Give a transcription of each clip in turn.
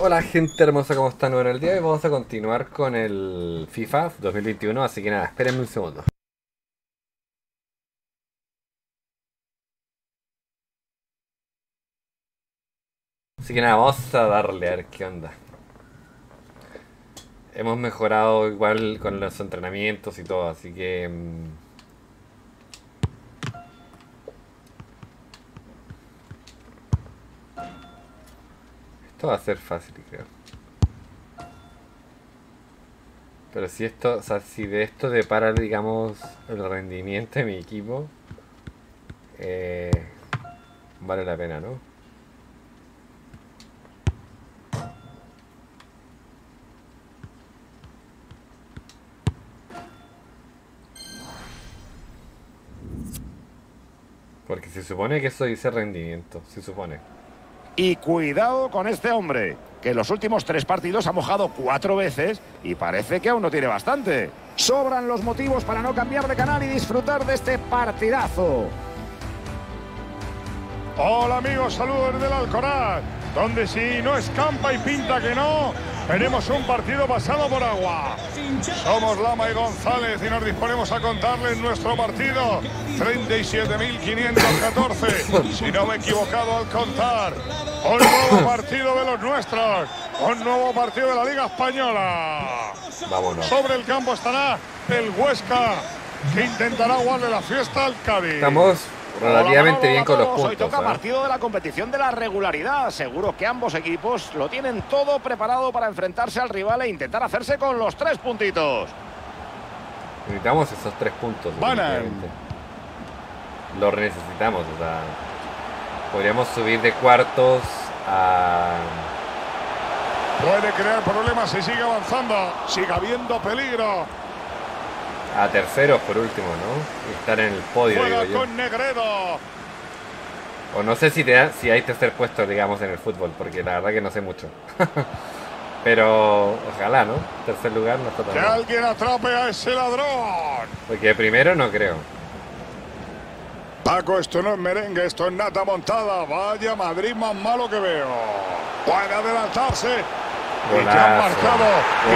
Hola gente hermosa, ¿cómo están? Bueno, el día de hoy vamos a continuar con el FIFA 2021, así que nada, espérenme un segundo. Así que nada, vamos a darle a ver qué onda. Hemos mejorado igual con los entrenamientos y todo, así que... Va a ser fácil, creo. Pero si esto, o sea, si de esto depara, digamos, el rendimiento de mi equipo, eh, vale la pena, ¿no? Porque se supone que eso dice rendimiento, se supone. Y cuidado con este hombre, que en los últimos tres partidos ha mojado cuatro veces y parece que aún no tiene bastante. Sobran los motivos para no cambiar de canal y disfrutar de este partidazo. Hola amigos, saludos desde el Alcoraz, donde si no escampa y pinta que no, tenemos un partido pasado por agua. Somos Lama y González y nos disponemos a contarles nuestro partido. 37.514, si no me he equivocado al contar. Un nuevo partido de los nuestros, un nuevo partido de la Liga Española. Vámonos. Sobre el campo estará el Huesca, que intentará guardarle la fiesta al Cádiz. Estamos relativamente bien con los Manolo, Hoy puntos. toca partido de la competición de la regularidad. Seguro que ambos equipos lo tienen todo preparado para enfrentarse al rival e intentar hacerse con los tres puntitos. Necesitamos esos tres puntos. Los necesitamos, o sea. Podríamos subir de cuartos a. Puede crear problemas si sigue avanzando. Sigue habiendo peligro. A terceros por último, ¿no? Y estar en el podio, Juega digo yo. con Negredo. O no sé si, te da- si hay tercer puesto, digamos, en el fútbol, porque la verdad que no sé mucho. Pero ojalá, ¿no? Tercer lugar no está tan Que alguien atrape a ese ladrón. Porque primero no creo. Paco, esto no es merengue, esto es nata montada. Vaya Madrid más malo que veo. Puede adelantarse. Golazo.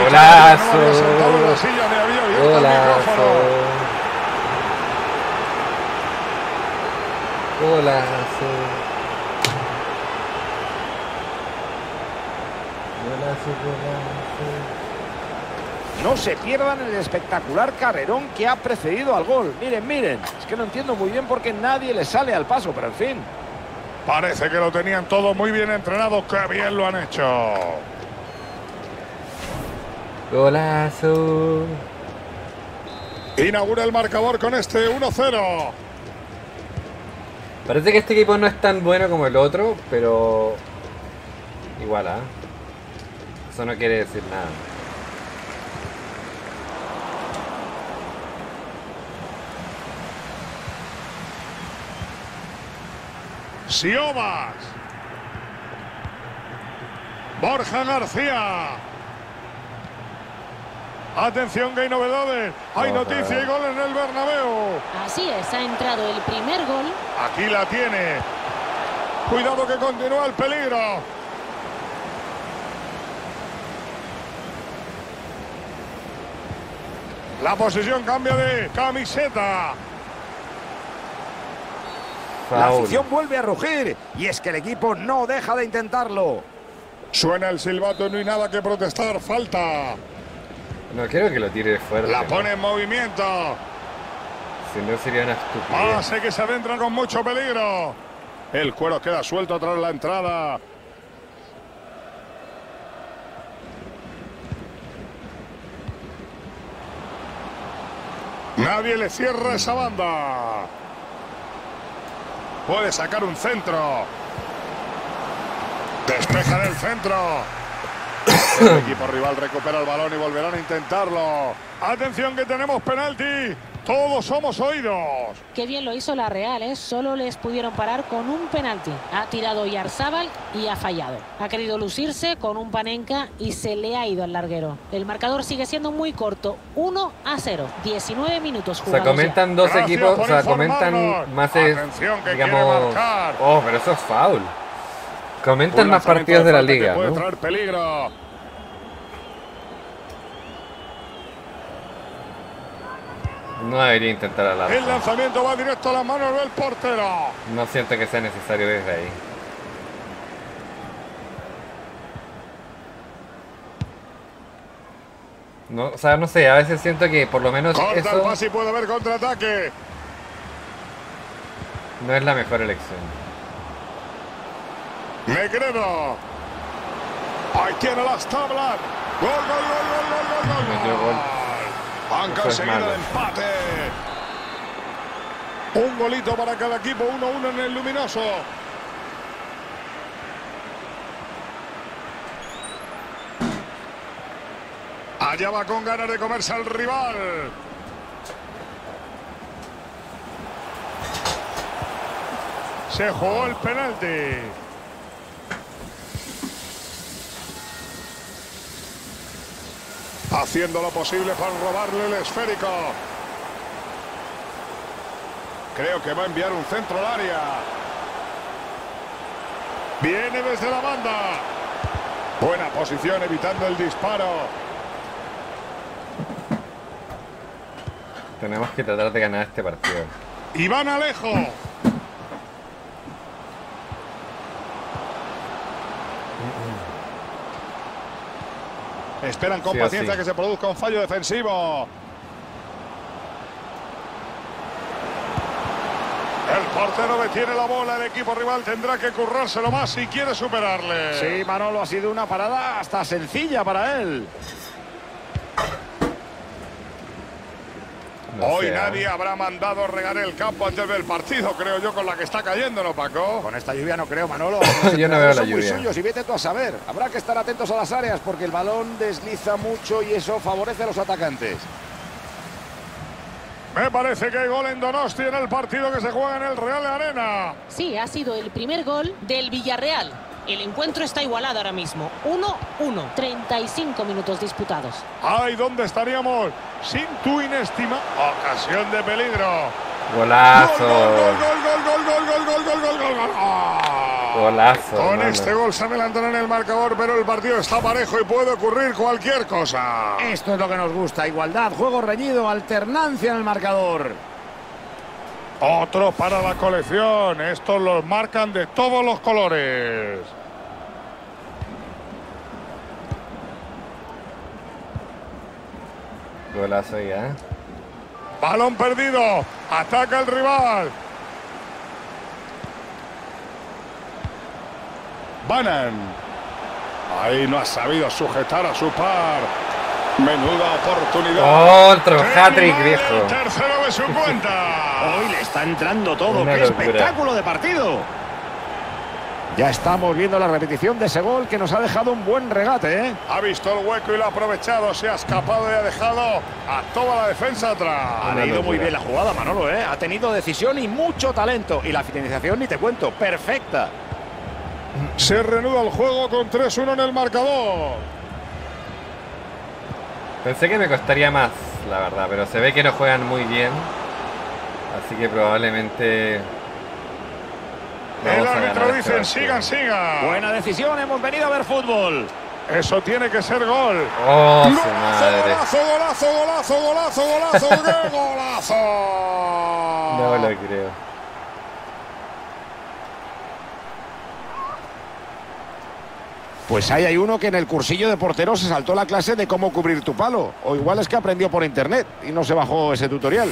Golazo. Golazo. Golazo. Golazo, golazo. No se pierdan el espectacular carrerón que ha precedido al gol. Miren, miren. Es que no entiendo muy bien por qué nadie le sale al paso, pero en fin. Parece que lo tenían todo muy bien entrenado. Qué bien lo han hecho. Golazo. Inaugura el marcador con este 1-0. Parece que este equipo no es tan bueno como el otro, pero igual, ¿ah? Eso no quiere decir nada. Siobas. Borja García. Atención que hay novedades. Hay Ojalá. noticia y gol en el Bernabéu. Así es, ha entrado el primer gol. Aquí la tiene. Cuidado que continúa el peligro. La posición cambia de camiseta. La afición vuelve a rugir. Y es que el equipo no deja de intentarlo. Suena el silbato, no hay nada que protestar. Falta. No quiero que lo tire fuerte. La pone en movimiento. Si no sería una estupidez. Pase que se adentra con mucho peligro. El cuero queda suelto tras la entrada. Nadie le cierra esa banda. Puede sacar un centro. Despeja del centro. El equipo rival recupera el balón y volverán a intentarlo. Atención que tenemos penalti. Todos somos oídos. Qué bien lo hizo la Real, ¿eh? Solo les pudieron parar con un penalti. Ha tirado Yarzábal y ha fallado. Ha querido lucirse con un Panenka y se le ha ido al larguero. El marcador sigue siendo muy corto, 1 a 0. 19 minutos jugados ya. comentan dos Gracias equipos, o sea, comentan más, es, Atención, que quiere digamos... marcar. Oh, pero eso es foul. Comentan más partidos de la liga, Puede ¿no? traer peligro. No debería intentar a la El lanzamiento va directo a las manos del portero. No siento que sea necesario desde ahí. No, o sea, no sé, a veces siento que por lo menos Corta el eso pase y puede haber contraataque. no es la mejor elección. Negredo. Ahí tiene las tablas. Gol, gol, gol, gol, gol, gol, gol. Han conseguido el empate. Un golito para cada equipo, 1-1 en el luminoso. Allá va con ganas de comerse al rival. Se jugó el penalti. Haciendo lo posible para robarle el esférico. Creo que va a enviar un centro al área. Viene desde la banda. Buena posición evitando el disparo. Tenemos que tratar de ganar este partido. Iván Alejo. Esperan con Sí paciencia sí. que se produzca un fallo defensivo. El portero detiene la bola, el equipo rival tendrá que currárselo más si quiere superarle. Sí, Manolo, ha sido una parada hasta sencilla para él. No Hoy sé, ¿eh? nadie habrá mandado regar el campo antes del partido, creo yo, con la que está cayendo, ¿no, Paco? Con esta lluvia no creo, Manolo. Yo no veo la Son muy lluvia. suyos y vete tú a saber. Habrá que estar atentos a las áreas porque el balón desliza mucho y eso favorece a los atacantes. Me parece que hay gol en Donosti en el partido que se juega en el Real Arena. Sí, ha sido el primer gol del Villarreal. El encuentro está igualado ahora mismo. 1-1. 35 minutos disputados. Ay, ¿dónde estaríamos sin tu inestimable ocasión de peligro? Golazo. Gol, gol, gol, gol, gol, gol, gol, gol, gol, gol, gol. ¡Ah! Golazo. Con hermano. este gol se adelantan en el marcador, pero el partido está parejo y puede ocurrir cualquier cosa. Esto es lo que nos gusta. Igualdad, juego reñido, alternancia en el marcador. Otro para la colección. Estos los marcan de todos los colores. Golazo ya. Balón perdido. Ataca el rival. Banan. Ahí no ha sabido sujetar a su par. Menuda oportunidad. Otro hat-trick, viejo. el Tercero de su cuenta. Hoy le está entrando todo. Una ¡Qué locura. espectáculo de partido! Ya estamos viendo la repetición de ese gol que nos ha dejado un buen regate, ¿eh? Ha visto el hueco y lo ha aprovechado. Se ha escapado y ha dejado a toda la defensa atrás. Ha leído muy bien la jugada, Manolo, ¿eh? Ha tenido decisión y mucho talento. Y la finalización, ni te cuento, perfecta. Se reanuda el juego con 3-1 en el marcador. Pensé que me costaría más, la verdad, pero se ve que no juegan muy bien. Así que probablemente. El árbitro este dice, partido. sigan, sigan. Buena decisión, hemos venido a ver fútbol. Eso tiene que ser gol. ¡Oh, Golazo, madre! golazo, golazo, golazo, golazo, golazo, ¡Qué golazo! No lo creo. Pues ahí hay uno que en el cursillo de portero se saltó la clase de cómo cubrir tu palo. O igual es que aprendió por internet y no se bajó ese tutorial.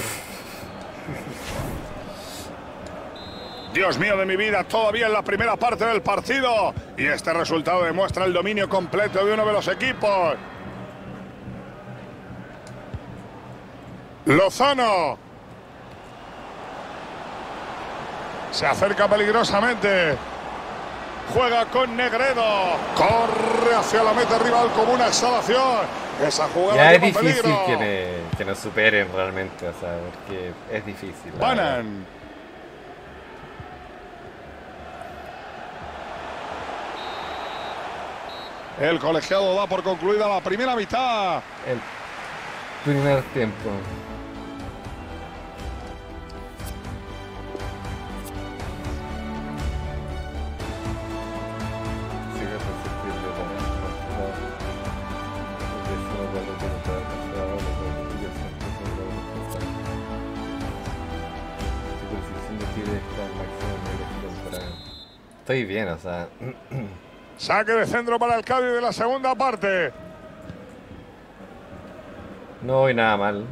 Dios mío de mi vida, todavía en la primera parte del partido. Y este resultado demuestra el dominio completo de uno de los equipos. Lozano. Se acerca peligrosamente. Juega con Negredo. Corre hacia la meta rival como una exhalación. Esa jugada Ya es difícil peligro. que, me- que nos superen realmente, o sea, porque es difícil. Banan. El colegiado da por concluida la primera mitad. El primer tiempo. Estoy bien, o sea... Saque de centro para el Cádiz de la segunda parte. No voy nada mal,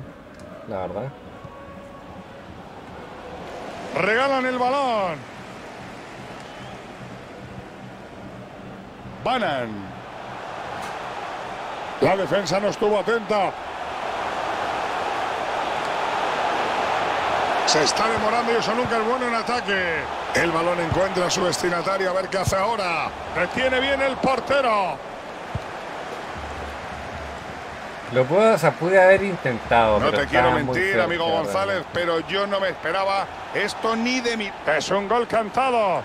la verdad. Regalan el balón. Banan. La defensa no estuvo atenta. Se está demorando y eso nunca es bueno en ataque. El balón encuentra a su destinatario a ver qué hace ahora. Retiene bien el portero. Lo puedo, o sea, pude haber intentado. No pero te quiero mentir, cerca, amigo González, pero yo no me esperaba esto ni de mí. Es un gol cantado.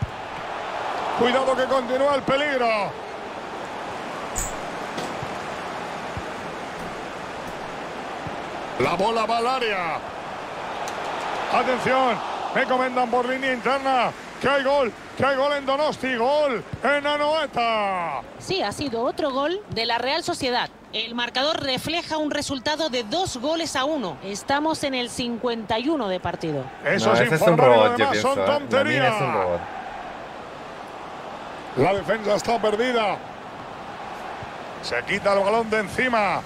Cuidado que continúa el peligro. La bola va al área. Atención, me comentan por línea interna que hay gol, que hay gol en Donosti, gol en Anoeta. Sí, ha sido otro gol de la Real Sociedad. El marcador refleja un resultado de dos goles a uno. Estamos en el 51 de partido. Eso No, es ese es un robot, yo pienso. son ¿eh? Tonterías. es un robot. La defensa está perdida. Se quita el balón de encima.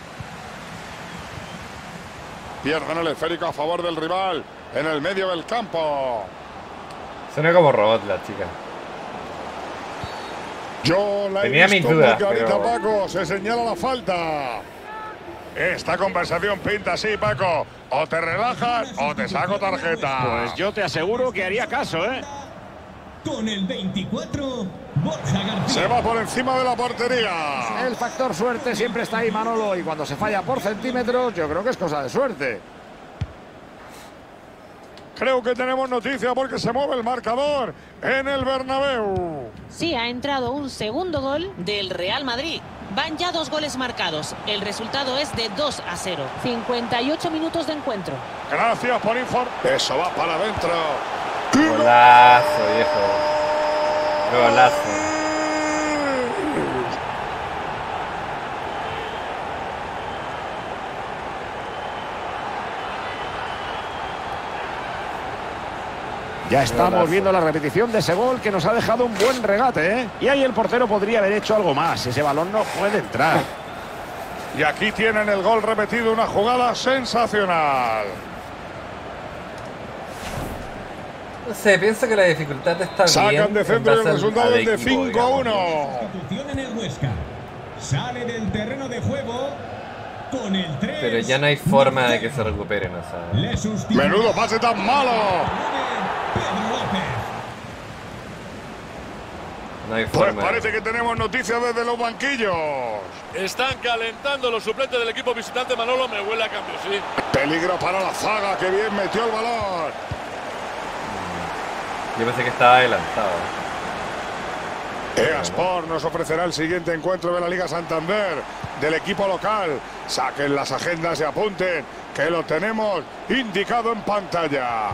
Pierden el esférico a favor del rival en el medio del campo. Suena como robot la chica. Yo la he Tenía mis visto dudas, pero- Paco. Se señala la falta. Esta conversación pinta así, Paco. O te relajas o te saco tarjeta. Pues yo te aseguro que haría caso, ¿eh? Con el 24, Borja García. Se va por encima de la portería. El factor suerte siempre está ahí, Manolo, y cuando se falla por centímetros, yo creo que es cosa de suerte. Creo que tenemos noticia porque se mueve el marcador en el Bernabéu. Sí, ha entrado un segundo gol del Real Madrid. Van ya dos goles marcados. El resultado es de 2 a 0. 58 minutos de encuentro. Gracias por informar. Eso va para adentro. Golazo, viejo. Golazo. Ya estamos viendo la repetición de ese gol que nos ha dejado un buen regate, ¿eh? Y ahí el portero podría haber hecho algo más. Ese balón no puede entrar. Y aquí tienen el gol repetido, una jugada sensacional. No sé, pienso que la dificultad está bien. Sacan de en centro y el resultado de equipo, 5 a digamos. 1. Sustitución en el Huesca. Sale del terreno de juego con el 3. Pero ya no hay forma de que se recuperen, o sea. Menudo pase tan malo. No hay Pues parece que tenemos noticias desde los banquillos. Están calentando los suplentes del equipo visitante. Manolo me huele a cambio, sí. Peligro para la zaga, que bien metió el balón. Yo pensé que estaba adelantado. EA Sport nos ofrecerá el siguiente encuentro de la Liga Santander del equipo local. Saquen las agendas y apunten que lo tenemos indicado en pantalla.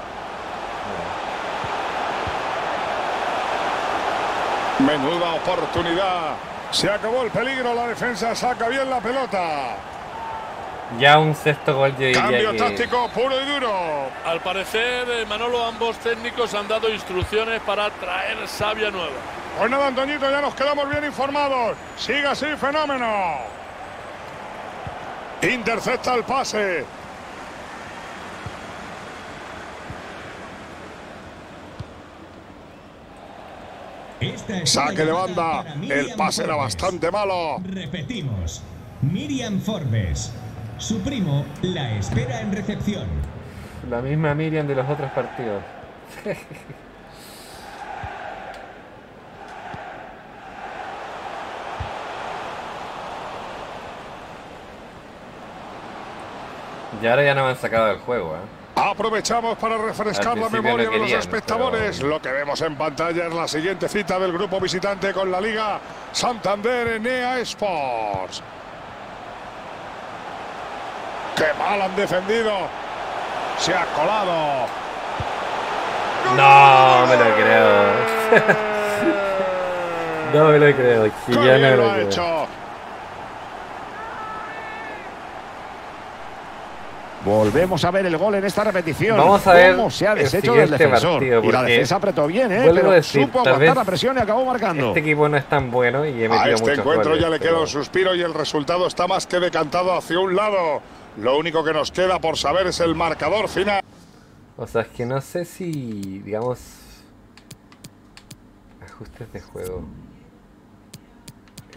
Menuda oportunidad. Se acabó el peligro, la defensa saca bien la pelota. Ya un sexto gol diría Cambio que... táctico puro y duro. Al parecer, eh, Manolo, ambos técnicos han dado instrucciones para traer savia nueva. Pues nada, Antoñito, ya nos quedamos bien informados. Sigue así, fenómeno. Intercepta el pase. Saque de banda. El pase era bastante malo. Repetimos. Miriam Forbes. Su primo la espera en recepción. La misma Miriam de los otros partidos. y ahora ya no me han sacado del juego, ¿eh? Aprovechamos para refrescar la memoria de los espectadores. pero- Lo que vemos en pantalla es la siguiente cita del grupo visitante con la Liga Santander en EA Sports. ¡Qué mal han defendido! Se ha colado. No me lo creo. no me lo creo. ¡Qué ya no me lo creo. Volvemos a ver el gol en esta repetición. Vamos a ver cómo se ha deshecho del defensor. partido, y la defensa apretó bien, ¿eh? pero decir, supo aguantar la presión y acabó marcando. Este equipo no es tan bueno y he metido A este encuentro goles, ya le queda un suspiro y el resultado está más que decantado hacia un lado. Lo único que nos queda por saber es el marcador final. O sea, es que no sé si, digamos, ajustes de juego.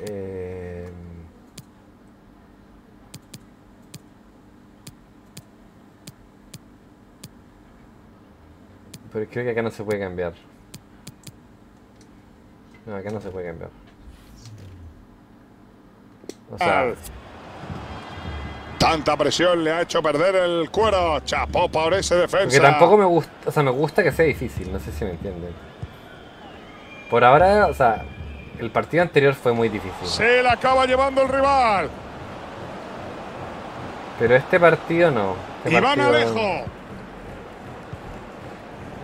Eh, pero creo que acá no se puede cambiar. No, acá no se puede cambiar. O sea, Tanta presión le ha hecho perder el cuero. Chapó por ese defensa. Porque tampoco me gusta, o sea, me gusta que sea difícil, no sé si me entienden. Por ahora, o sea, el partido anterior fue muy difícil. Se la acaba llevando el rival. Pero este partido no. Este Iván partido- Alejo.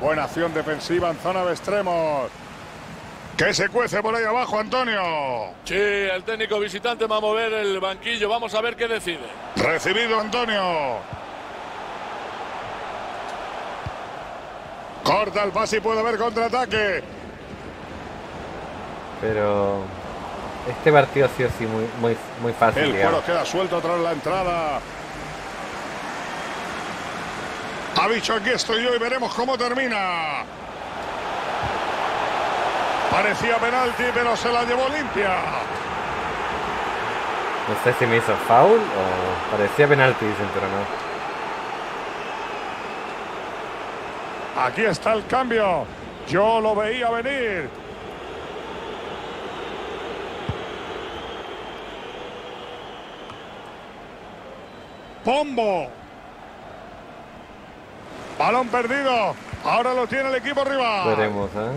Buena acción defensiva en zona de extremos. Que se cuece por ahí abajo, Antonio. Sí, el técnico visitante va a mover el banquillo. Vamos a ver qué decide. Recibido Antonio. Corta el pase y puede haber contraataque. Pero este partido ha sido así muy, muy, muy fácil, El cuero queda suelto tras la entrada. Ha dicho aquí estoy yo y veremos cómo termina. Parecía penalti, pero se la llevó limpia. No sé si me hizo foul o parecía penalti, dicen, pero no. Aquí está el cambio. Yo lo veía venir. Pombo. Balón perdido. Ahora lo tiene el equipo rival. Veremos, ¿eh?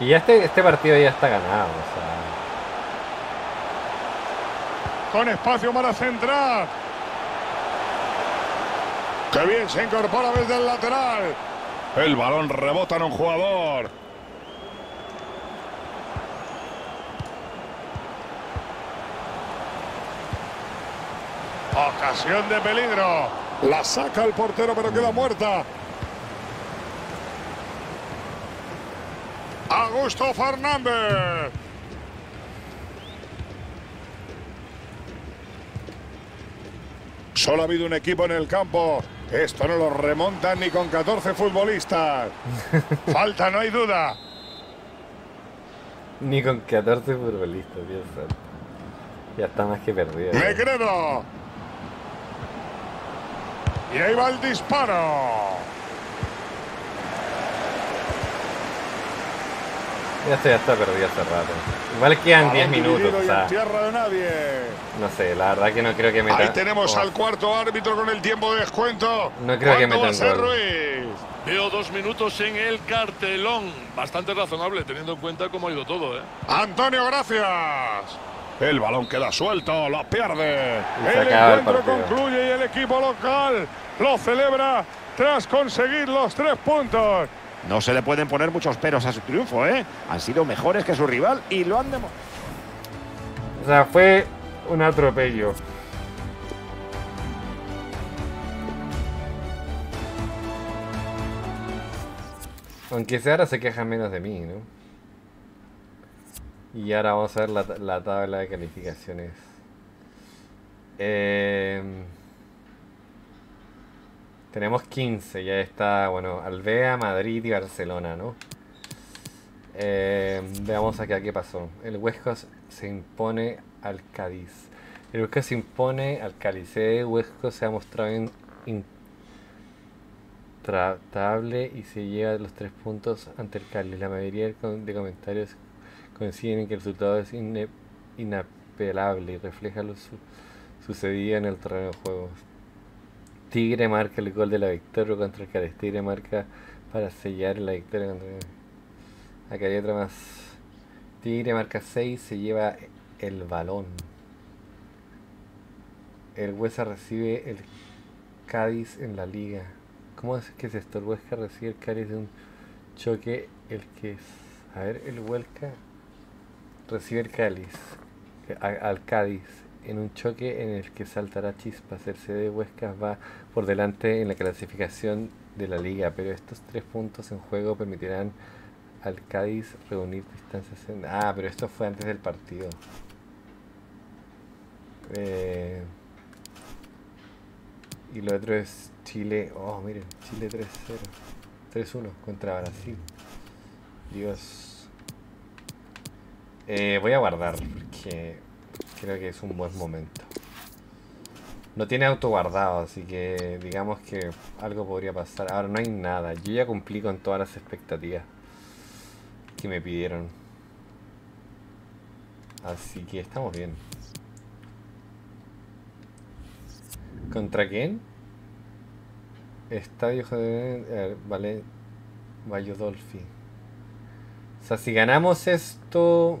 Y ya este, este partido ya está ganado, o sea. Con espacio para centrar. Qué bien se incorpora desde el lateral. El balón rebota en un jugador. Ocasión de peligro. La saca el portero, pero queda muerta. Augusto Fernández. Solo ha habido un equipo en el campo. Esto no lo remontan ni con 14 futbolistas. Falta, no hay duda. Ni con 14 futbolistas, Dios santo. Ya está más que perdido. ya. Negredo. Y ahí va el disparo. Ya esto ya está perdido hace rato. Igual quedan 10 Balón minutos, dividido o y sea, en tierra de nadie. no sé, la verdad que no creo que meta. Ahí tenemos oh, al cuarto árbitro con el tiempo de descuento. No creo que ¿Cuánto va metan? Veo dos minutos en el cartelón. Bastante razonable, teniendo en cuenta cómo ha ido todo, ¿eh? Antonio, gracias. El balón queda suelto, lo pierde. El el encuentro partido. concluye y el equipo local lo celebra tras conseguir los tres puntos. No se le pueden poner muchos peros a su triunfo, ¿eh? Han sido mejores que su rival y lo han demostrado. O sea, fue un atropello. Aunque sea ahora se quejan menos de mí, ¿no? Y ahora vamos a ver la, la tabla de calificaciones. Em, tenemos 15, ya está, bueno, Alvea, Madrid y Barcelona, ¿no? Eh, veamos acá qué pasó. El Huesca se impone al Cádiz. El Huesca se impone al Cádiz. El Huesca se ha mostrado in- intratable y se lleva los tres puntos ante el Cádiz. La mayoría de comentarios coinciden en que el resultado es inapelable y refleja lo su- sucedido en el terreno de juego. Tigre marca el gol de la victoria contra el Cádiz. Tigre marca para sellar la victoria contra el Acá hay otra más. Tigre marca 6, se lleva el balón. El Huesca recibe el Cádiz en la liga. ¿Cómo es que es? El Huesca recibe el Cádiz de un choque. El que es. A ver, el Huesca recibe el Cádiz. a- al Cádiz en un choque en el que saltará chispas. El CD Huesca va por delante en la clasificación de la liga, pero estos tres puntos en juego permitirán al Cádiz reunir distancias en... Ah, pero esto fue antes del partido. Eh, y lo otro es Chile. Oh, miren, Chile 3-0. 3-1 contra Brasil. Dios. Eh, voy a guardar porque creo que es un buen momento. No tiene auto guardado, así que digamos que algo podría pasar. Ahora no hay nada. Yo ya cumplí con todas las expectativas que me pidieron. Así que estamos bien. ¿Contra quién? Estadio de vale Valladolfi. O sea, si ganamos esto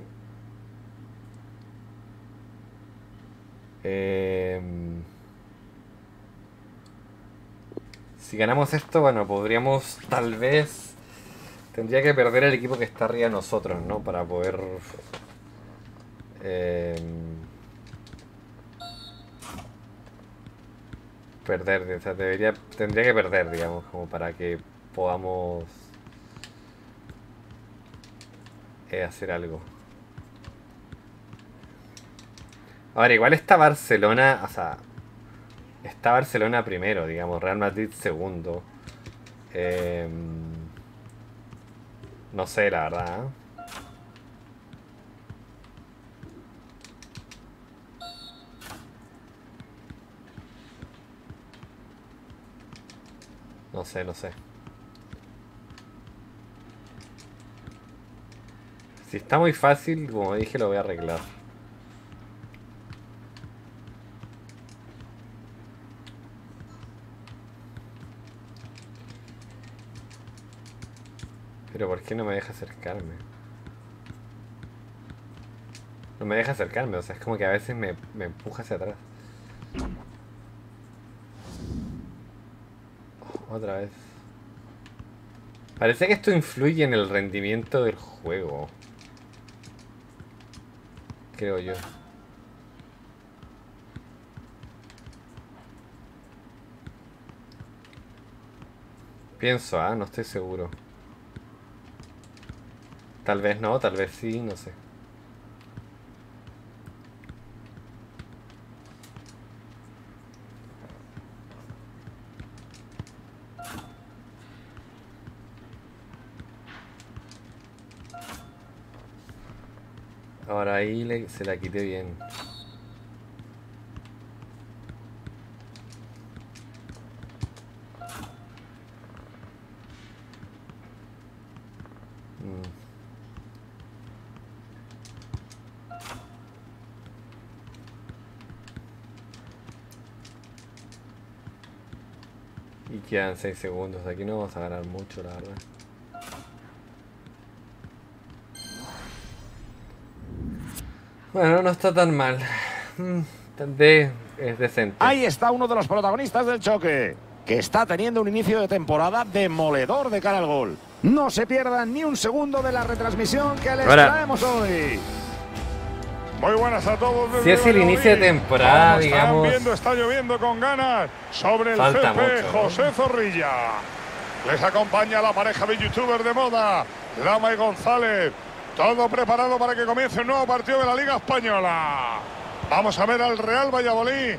eh, si ganamos esto, bueno, podríamos tal vez tendría que perder el equipo que está arriba de nosotros, ¿no? Para poder eh, perder, o sea, debería, tendría que perder, digamos, como para que podamos eh, hacer algo. Ahora, igual está Barcelona, o sea, está Barcelona primero, digamos, Real Madrid segundo. Em, no sé, la verdad. ¿eh? No sé, no sé. Si está muy fácil, como dije, lo voy a arreglar. Pero ¿por qué no me deja acercarme? No me deja acercarme, o sea, es como que a veces me, me empuja hacia atrás. otra vez. Parece que esto influye en el rendimiento del juego. Creo yo. Pienso, ah, no estoy seguro. Tal vez no, tal vez sí, no sé. Ahora ahí le, se la quité bien. Mm. Y quedan 6 segundos. Aquí no vamos a ganar mucho, la verdad. Bueno, no está tan mal. Mm, es decente. Ahí está uno de los protagonistas del choque, que está teniendo un inicio de temporada demoledor de cara al gol. No se pierdan ni un segundo de la retransmisión que les traemos hoy. Muy buenas a todos. Si es el inicio de temporada, digamos. Están viendo, está lloviendo con ganas sobre el césped José Zorrilla. Les acompaña la pareja de youtubers de moda, Lama y González. Todo preparado para que comience un nuevo partido de la Liga Española. Vamos a ver al Real Valladolid,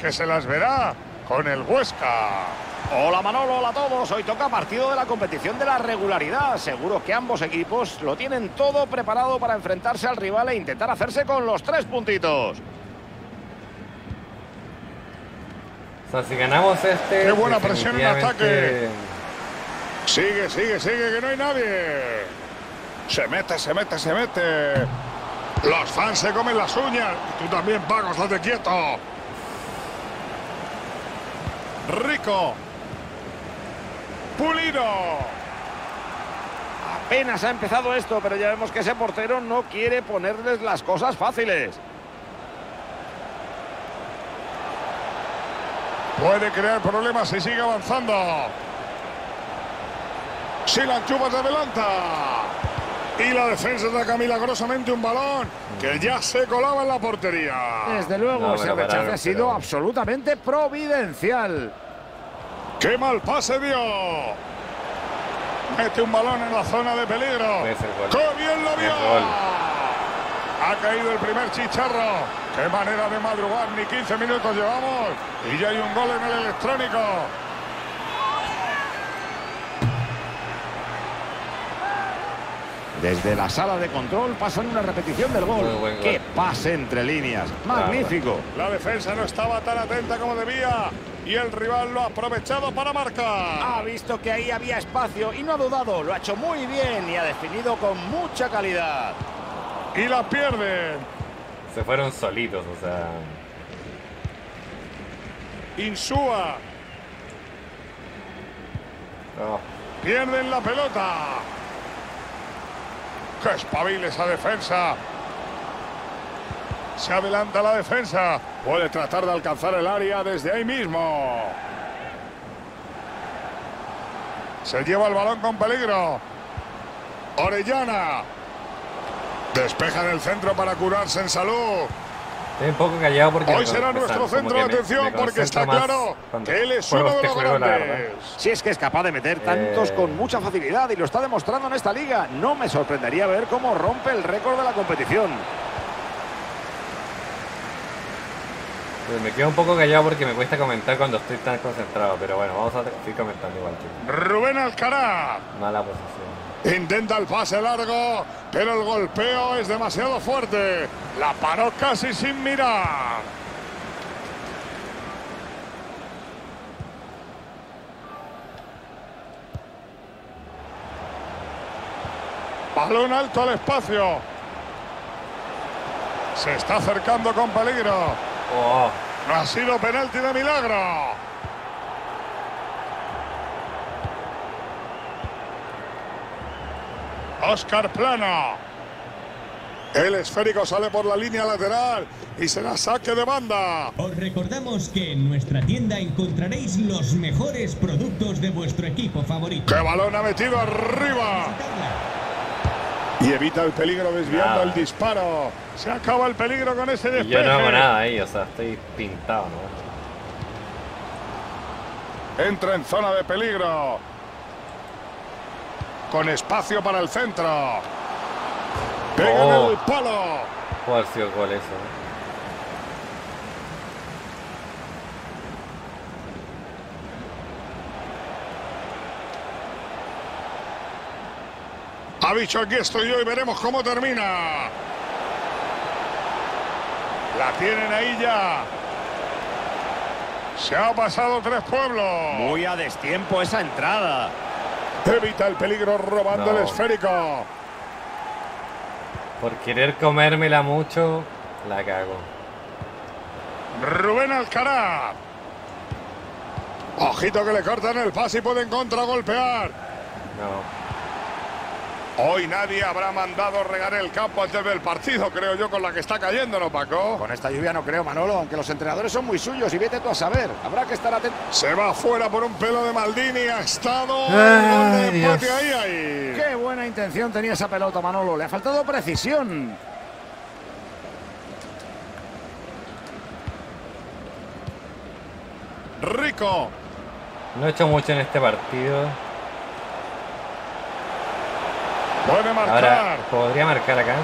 que se las verá con el Huesca. Hola Manolo, hola a todos. Hoy toca partido de la competición de la regularidad. Seguro que ambos equipos lo tienen todo preparado para enfrentarse al rival e intentar hacerse con los tres puntitos. O sea, si ganamos este... Qué buena presión en ataque. Sigue, sigue, sigue, que no hay nadie. Se mete, se mete, se mete. Los fans se comen las uñas. tú también, Paco, estate quieto. Rico. Pulido. Apenas ha empezado esto, pero ya vemos que ese portero no quiere ponerles las cosas fáciles. Puede crear problemas si sigue avanzando. Si la chupa se adelanta. Y la defensa saca milagrosamente un balón que ya se colaba en la portería. Desde luego, No, ese pararon, ha sido pero- absolutamente providencial. ¡Qué mal pase dio! Mete un balón en la zona de peligro. ¡Qué bien lo vio! Ha caído el primer chicharro. ¡Qué manera de madrugar! Ni 15 minutos llevamos. Y ya hay un gol en el electrónico. Desde la sala de control pasan una repetición del gol. Buen. ¡Qué pase entre líneas! ¡Magnífico! La defensa no estaba tan atenta como debía. Y el rival lo ha aprovechado para marcar. Ha visto que ahí había espacio y no ha dudado. Lo ha hecho muy bien y ha definido con mucha calidad. Y la pierden. Se fueron solitos, o sea. Insúa. no. Pierden la pelota. ¡Qué espabile esa defensa! Se adelanta la defensa. Puede tratar de alcanzar el área desde ahí mismo. Se lleva el balón con peligro. Orellana. Despeja en el centro para curarse en salud. Estoy un poco callado porque. Hoy será nuestro centro de atención porque está claro que él es uno de este los grandes. Si es que es capaz de meter tantos Eh. con mucha facilidad y lo está demostrando en esta liga, no me sorprendería ver cómo rompe el récord de la competición. Pues Me quedo un poco callado porque me cuesta comentar cuando estoy tan concentrado, pero bueno, vamos a seguir comentando igual. Rubén Alcaraz. Mala posición. Intenta el pase largo, pero el golpeo es demasiado fuerte. La paró casi sin mirar. Balón alto al espacio. Se está acercando con peligro. Oh, No ha sido penalti de milagro. Oscar Plano. El esférico sale por la línea lateral y será saque de banda. Os recordamos que en nuestra tienda encontraréis los mejores productos de vuestro equipo favorito. ¡Qué balón ha metido arriba! Y evita el peligro desviando Nada. el disparo. Se acaba el peligro con ese despeje. yo no hago nada ahí, o sea, estoy pintado, ¿no? Entra en zona de peligro. Con espacio para el centro. Pega Oh. en el palo. Puede haber sido gol eso. ¿no? Ha dicho aquí estoy yo y veremos cómo termina. La tienen ahí ya. Se ha pasado tres pueblos. Muy a destiempo esa entrada. Evita el peligro robando No. el esférico. Por querer comérmela mucho, la cago. Rubén Alcaraz. Ojito que le cortan el pase y pueden contragolpear. No. Hoy nadie habrá mandado regar el campo antes del partido, creo yo, con la que está cayendo, ¿no, Paco? Con esta lluvia no creo, Manolo, aunque los entrenadores son muy suyos y vete tú a saber. Habrá que estar atento. Se va fuera por un pelo de Maldini, ha estado Ay, gol de empate ahí, ahí. Qué buena intención tenía esa pelota, Manolo. Le ha faltado precisión. Rico, No he hecho mucho en este partido. Puede marcar. Ahora, ¿podría marcar acá?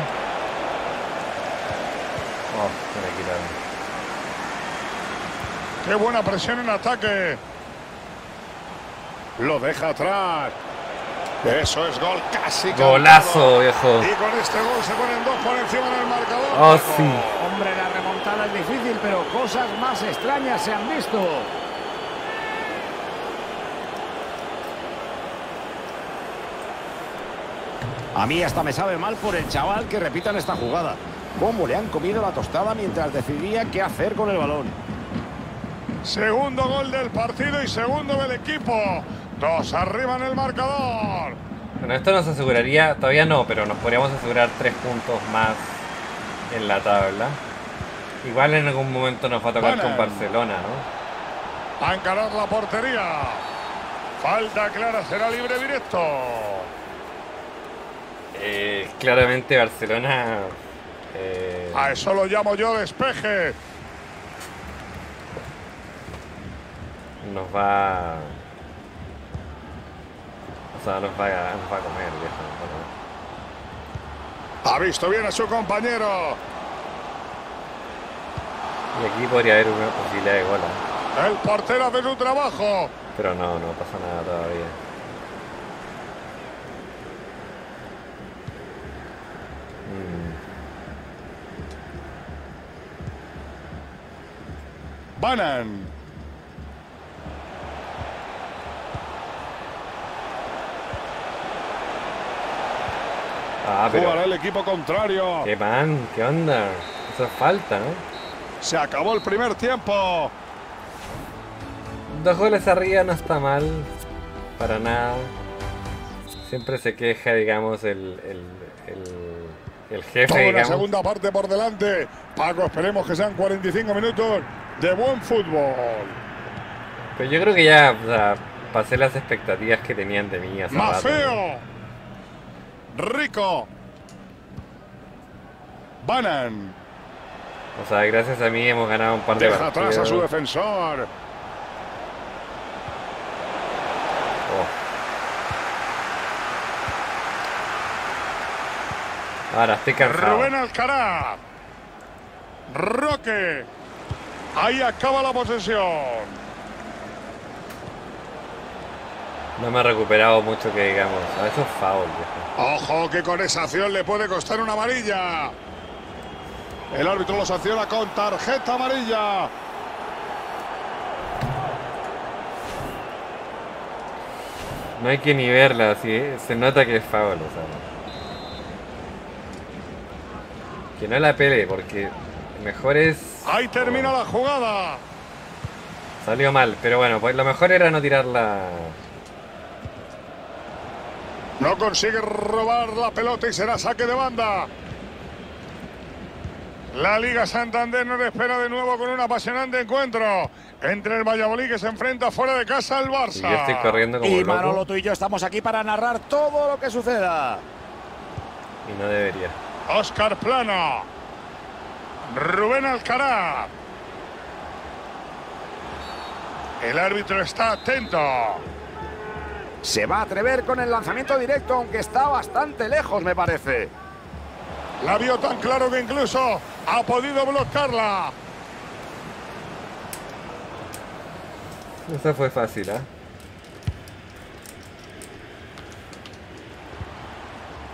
Oh. Qué buena presión en ataque. Lo deja atrás. Eso es gol casi. cantado. Golazo, viejo. Y con este gol se ponen dos por encima en el marcador. Oh, sí. Hombre, la remontada es difícil, pero cosas más extrañas se han visto. A mí hasta me sabe mal por el chaval que repitan esta jugada. Cómo le han comido la tostada mientras decidía qué hacer con el balón. Segundo gol del partido y segundo del equipo. Dos arriba en el marcador. Bueno, esto nos aseguraría, todavía no, pero nos podríamos asegurar tres puntos más en la tabla. Igual en algún momento nos va a tocar con Barcelona, ¿no? A encarar la portería. Falta clara, será libre directo. Eh, claramente Barcelona. eh, A eso lo llamo yo despeje. nos va. O sea, nos va a, nos va a comer, viejo. nos va a comer. Ha visto bien a su compañero. Y aquí podría haber una posibilidad de gol. ¿eh? El portero hace su trabajo. Pero no, no pasa nada todavía. Banan. Ah, pero. Jugará el equipo contrario. ¿Qué man? ¿Qué onda? Eso es falta, ¿no? Se acabó el primer tiempo. Dos goles arriba no está mal. Para nada. Siempre se queja, digamos, el, el, el, el jefe, Toda digamos. segunda parte por delante. Paco, esperemos que sean 45 minutos de buen fútbol. Pero yo creo que ya o sea, pasé las expectativas que tenían de mí hace. Mafeo. Rico. Banan. O sea, gracias a mí hemos ganado un par de Deja atrás a su partidos. defensor. Oh. Ahora estoy cansado. Rubén Alcaraz. Roque. Ahí acaba la posesión. No me he recuperado mucho que digamos. A eso es foul, viejo. Ojo que con esa acción le puede costar una amarilla. El árbitro lo sanciona con tarjeta amarilla. No hay que ni verla, así se nota que es foul, o sea. Que no la pele, porque mejor es. Ahí termina la jugada. Salió mal, pero bueno, pues lo mejor era no tirarla. No consigue robar la pelota y será saque de banda. La Liga Santander nos espera de nuevo con un apasionante encuentro entre el Valladolid que se enfrenta fuera de casa al Y Barça. yo estoy corriendo como Y loco. Manolo, tú y yo estamos aquí para narrar todo lo que suceda. Y no debería. Oscar Plano. Rubén Alcaraz. El árbitro está atento. Se va a atrever con el lanzamiento directo, aunque está bastante lejos, me parece. La vio tan claro que incluso ha podido bloquearla. Esa fue fácil, ¿ah?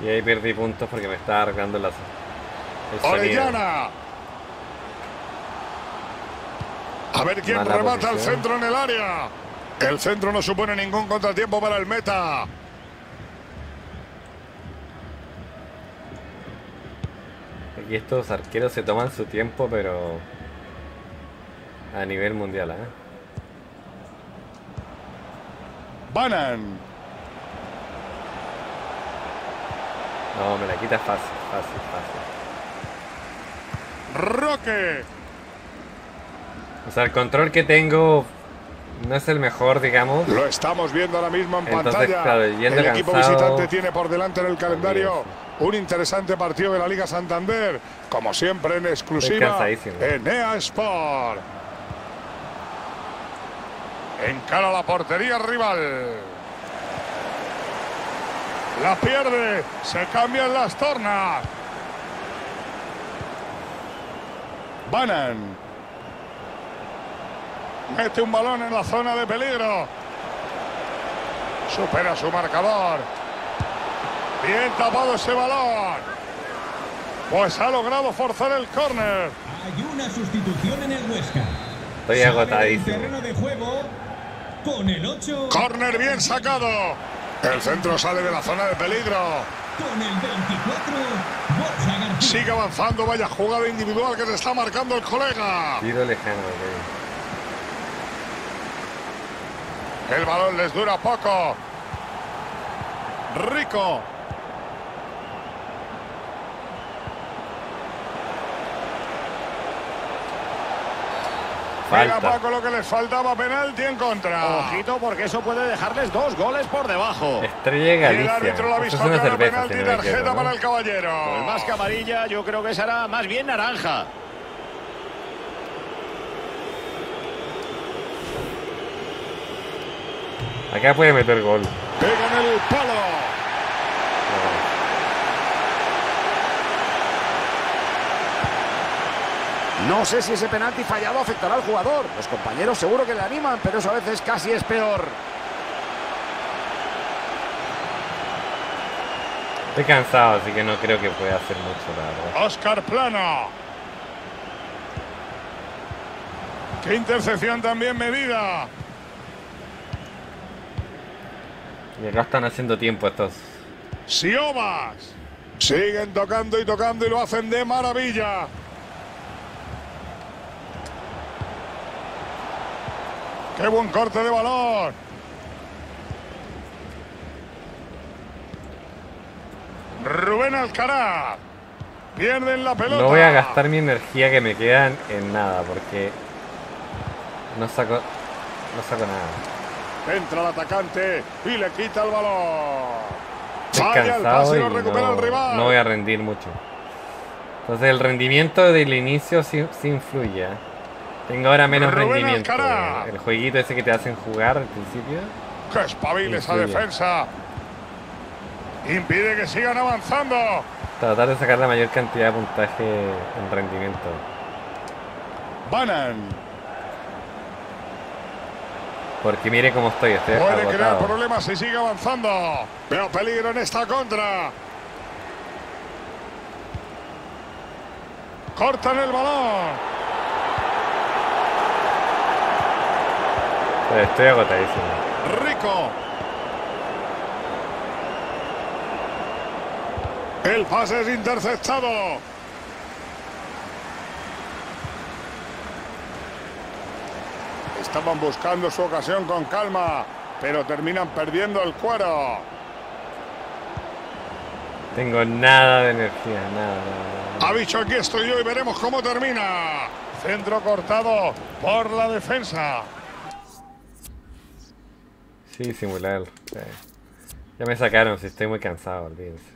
Y ahí perdí puntos porque me estaba arreglando las, el sonido. Orellana. A ver quién Mala remata el posición. centro en el área. El centro no supone ningún contratiempo para el meta. Aquí estos arqueros se toman su tiempo, pero a nivel mundial, ¿eh? Banan. No, me la quita fácil, fácil, fácil. Roque. O sea, el control que tengo no es el mejor, digamos. Lo estamos viendo ahora mismo en Entonces, pantalla. claro, el equipo visitante tiene por delante en el calendario un interesante partido de la Liga Santander, como siempre en exclusiva en EA Sport. Encara la portería rival. La pierde, se cambian las tornas. Banan. Mete un balón en la zona de peligro. Supera su marcador. Bien tapado ese balón. Pues ha logrado forzar el córner. Hay una sustitución en el Huesca. Estoy agotadísimo. terreno de juego con el 8, Córner bien sacado. El centro sale de la zona de peligro. con el 24, Borja García. Sigue avanzando. Vaya jugada individual que se está marcando el colega. Tiro lejano, ok. El balón les dura poco. Rico. Falta. Paco lo que les faltaba penalti en contra. Ojito porque eso puede dejarles dos goles por debajo. Estrella Y el Galicia. árbitro lo ha Eso visto es una clara cerveza, penalti y tarjeta para el caballero. Pues más que amarilla, yo creo que será más bien naranja. Acá puede meter gol. Pega en el palo. No sé si ese penalti fallado afectará al jugador. Los compañeros seguro que le animan, pero eso a veces casi es peor. Estoy cansado, así que no creo que pueda hacer mucho, la verdad. Oscar Plano. Qué intercepción también medida. Y acá están haciendo tiempo estos. Siobas. Siguen tocando y tocando y lo hacen de maravilla. Qué buen corte de balón. Rubén Alcaraz. Pierden la pelota. No voy a gastar mi energía que me quedan en nada, porque no saco, no saco nada. Entra el atacante y le quita el balón. Estoy Falla el pase lo recupera no, el rival. no voy a rendir mucho. Entonces el rendimiento del inicio sí, sí influye. ¿eh? Tengo ahora menos Rubén rendimiento. Alcaraz. El jueguito ese que te hacen jugar al principio. Que espabile esa defensa. Impide que sigan avanzando. Tratar de sacar la mayor cantidad de puntaje en rendimiento. Banan. Porque mire cómo estoy, estoy Puede crear problemas si sigue avanzando. Veo peligro en esta contra. Cortan el balón. Estoy agotadísimo. Rico. El pase es interceptado. Estaban buscando su ocasión con calma, pero terminan perdiendo el cuero. Tengo nada de energía, nada, nada. Ha dicho aquí estoy yo y veremos cómo termina. Centro cortado por la defensa. Sí, simular. sí. Ya me sacaron, si estoy muy cansado, olvídense.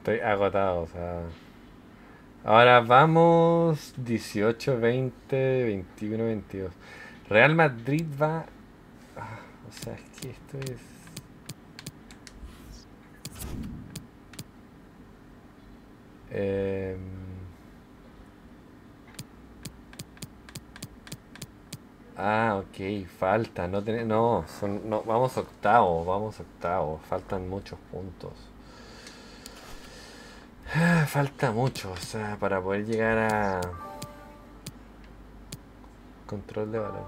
Estoy agotado, o sea. Ahora vamos 18, 20, 21, 22. Real Madrid va. Ah, o sea, es que esto es. Em, Ah, ok, falta, no tiene, no, son, no, vamos octavo, vamos octavo, faltan muchos puntos. Ah, Falta mucho, o sea, para poder llegar a control de balón.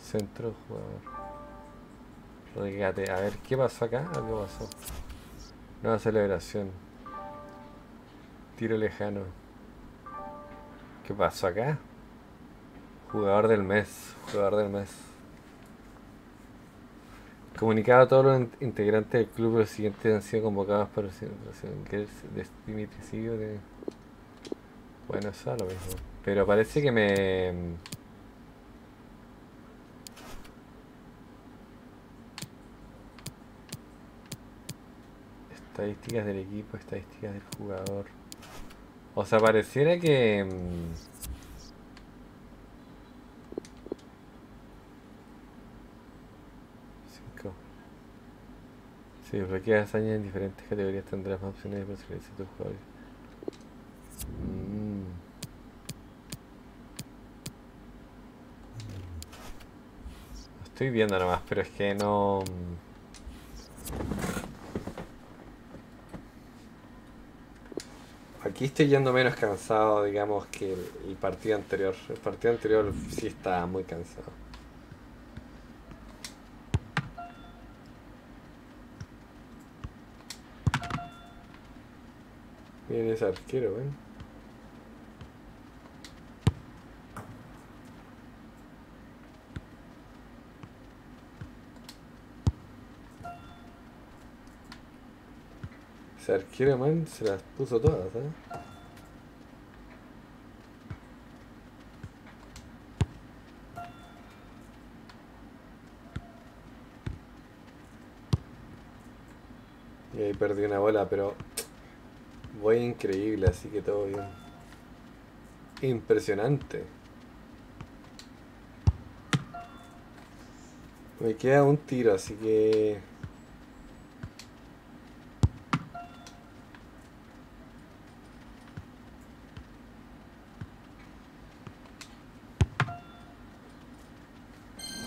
Centro jugador. Regate, a ver, ¿qué pasó acá? Algo pasó. Nueva celebración. Tiro lejano. ¿Qué pasó acá? Jugador del mes, jugador del mes. Comunicado a todos los in- integrantes del club, los siguientes han sido convocados para el Dimitri de... Bueno, eso es lo mismo. Pero parece que me... Estadísticas del equipo, estadísticas del jugador. O sea, pareciera que... mm, Cinco. Si desbloqueas hazañas en diferentes categorías tendrás más opciones de personalizar tus jugadores. Mm. Estoy viendo nomás, pero es que no... Aquí estoy yendo menos cansado, digamos, que el partido anterior. El partido anterior sí estaba muy cansado. Miren ese arquero, ¿ven? Ese arquero man se las puso todas, ¿eh? Y ahí perdí una bola, pero voy increíble, así que todo bien. Impresionante. Me queda un tiro, así que...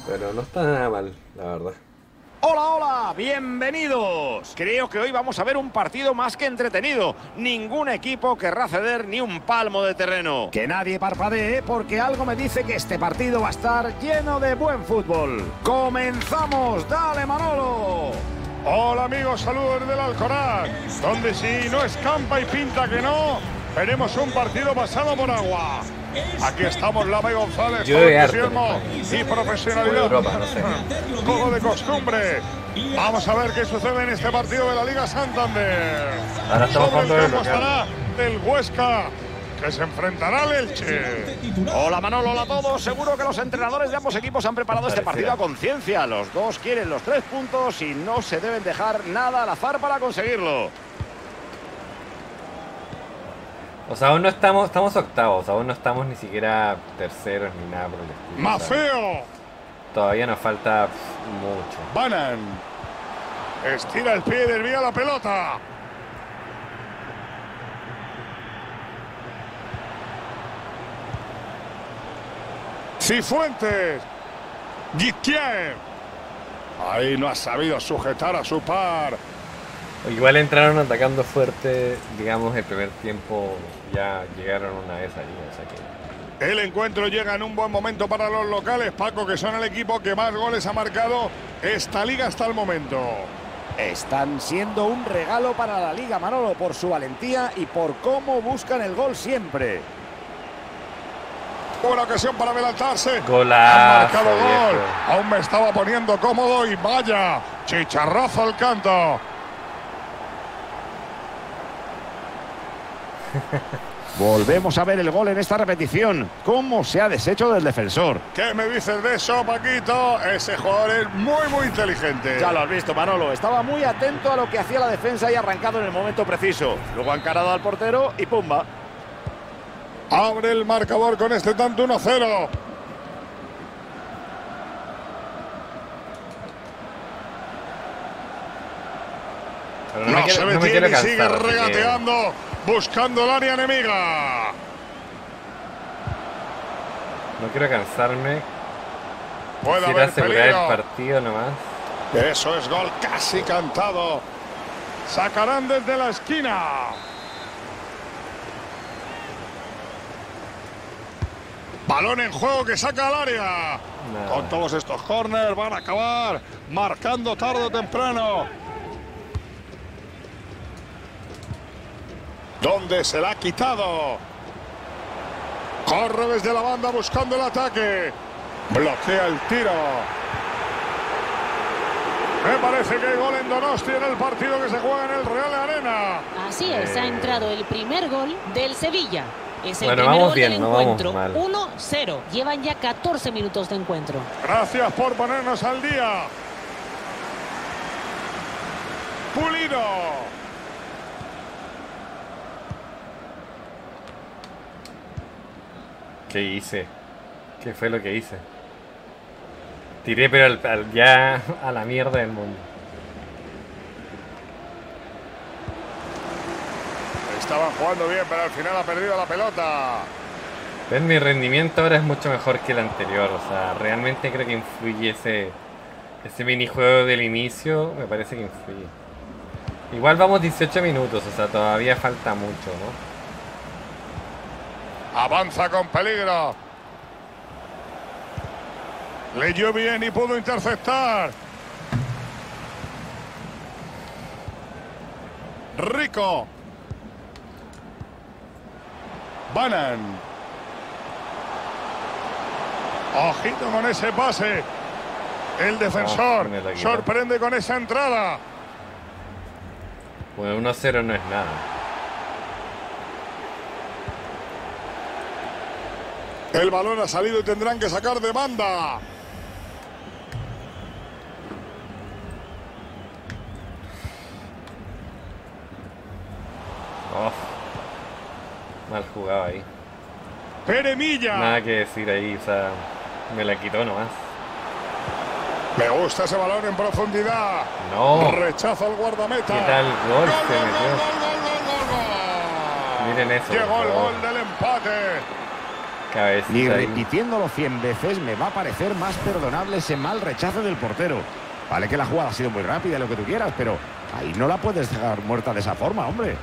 Pero no está nada mal, la verdad. Hola, hola, bienvenidos. Creo que hoy vamos a ver un partido más que entretenido. Ningún equipo querrá ceder ni un palmo de terreno. Que nadie parpadee porque algo me dice que este partido va a estar lleno de buen fútbol. ¡Comenzamos! ¡Dale, Manolo! Hola amigos, saludos desde el Alcoraz, donde si no escampa y pinta que no, veremos un partido pasado por agua. Aquí estamos Lama y González, Yo con entusiasmo y profesionalidad. Europa, no sé. Juego de costumbre. Vamos a ver qué sucede en este partido de la Liga Santander. Ahora estamos Sobre el campo estará el Huesca, que se enfrentará al Elche. Hola Manolo, hola a todos. Seguro que los entrenadores de ambos equipos han preparado este partido a conciencia. Los dos quieren los tres puntos y no se deben dejar nada al azar para conseguirlo. O sea, aún no estamos, estamos octavos, aún no estamos ni siquiera terceros ni nada por el estilo. o sea, Mafeo, Todavía nos falta mucho. Banan. Estira el pie desvía la pelota. Cifuentes. Guizquier. Ahí no ha sabido sujetar a su par. Igual entraron atacando fuerte, digamos, el primer tiempo ya llegaron una vez allí, o sea que... El encuentro llega en un buen momento para los locales, Paco, que son el equipo que más goles ha marcado esta liga hasta el momento. Están siendo un regalo para la Liga Manolo por su valentía y por cómo buscan el gol siempre. Buena ocasión para adelantarse. Golazo, Han marcado gol. viejo. Aún me estaba poniendo cómodo y vaya, chicharrazo al canto. Volvemos a ver el gol en esta repetición. ¿Cómo se ha deshecho del defensor? ¿Qué me dices de eso, Paquito? Ese jugador es muy, muy inteligente. Ya lo has visto, Manolo. Estaba muy atento a lo que hacía la defensa y arrancado en el momento preciso. Luego ha encarado al portero y ¡pumba! Abre el marcador con este tanto 1-0. Pero No, se no me detiene sigue que- regateando, buscando el área enemiga. No quiero cansarme. Puede Quisiera asegurar el peligro. partido nomás. Eso es gol casi cantado. Sacarán desde la esquina. Balón en juego que saca al área. Con todos estos corners van a acabar marcando tarde o temprano. ¿Dónde se la ha quitado? Corre desde la banda buscando el ataque. Bloquea el tiro. Me parece que hay gol en Donosti en el partido que se juega en el Real Arena. Así es, ha entrado el primer gol del Sevilla. Es el Bueno, primer vamos gol bien, del no vamos encuentro. mal. 1-0. Llevan ya 14 minutos de encuentro. Gracias por ponernos al día. Pulido. ¿Qué hice? ¿Qué fue lo que hice? Tiré pero al- al- ya a la mierda del mundo. Estaban jugando bien, pero al final ha perdido la pelota. Ven, mi rendimiento ahora es mucho mejor que el anterior. O sea, realmente creo que influye ese, ese minijuego del inicio. Me parece que influye. Igual vamos 18 minutos, o sea, todavía falta mucho, ¿no? Avanza con peligro. Leyó bien y pudo interceptar. Rico. Banan. Ojito con ese pase. El defensor sorprende con esa entrada. Bueno, 1-0 no es nada. El balón ha salido y tendrán que sacar de banda. Oh. Mal jugado ahí. Peremilla. Nada que decir ahí, o sea, me la quitó nomás. Me gusta ese balón en profundidad. No. Rechaza el guardameta. ¿Qué tal gol Gol, se gol, metió? gol. Miren eso, Llegó el gol del empate. Ni ahí. repitiéndolo 100 veces me va a parecer más perdonable ese mal rechazo del portero. Vale que la jugada ha sido muy rápida, lo que tú quieras, pero ahí no la puedes dejar muerta de esa forma, hombre.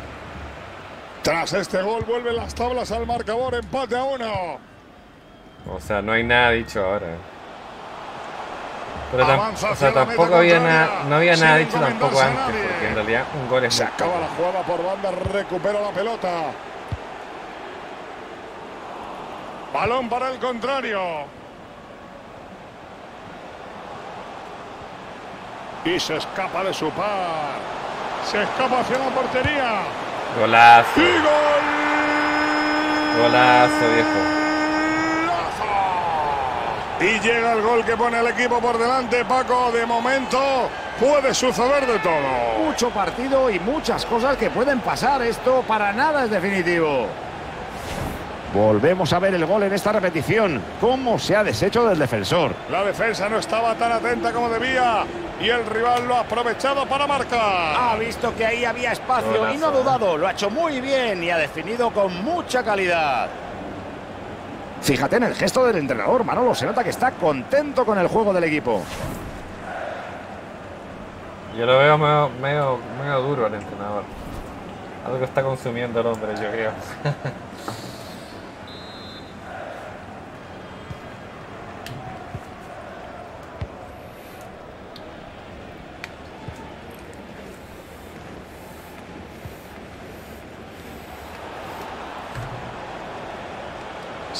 Tras este gol vuelven las tablas al marcador. Empate a uno. O sea, no hay nada dicho ahora. Pero tam- Avanza o sea, tampoco había nada, no había nada dicho tampoco antes, porque en realidad un gol es Se acaba poco. la jugada por banda. Recupera la pelota. Balón para el contrario. Y se escapa de su par. Se escapa hacia la portería. Golazo, ¡Y gol! golazo viejo. Y llega el gol que pone al equipo por delante, Paco. De momento puede suceder de todo. Mucho partido y muchas cosas que pueden pasar. Esto para nada es definitivo. Volvemos a ver el gol en esta repetición. Cómo se ha deshecho del defensor. La defensa no estaba tan atenta como debía y el rival lo ha aprovechado para marcar. Ha visto que ahí había espacio y no ha dudado. Lo ha hecho muy bien y ha definido con mucha calidad. Fíjate en el gesto del entrenador, Manolo. Se nota que está contento con el juego del equipo. Yo lo veo medio, medio, medio duro al entrenador. Algo está consumiendo el hombre, yo creo.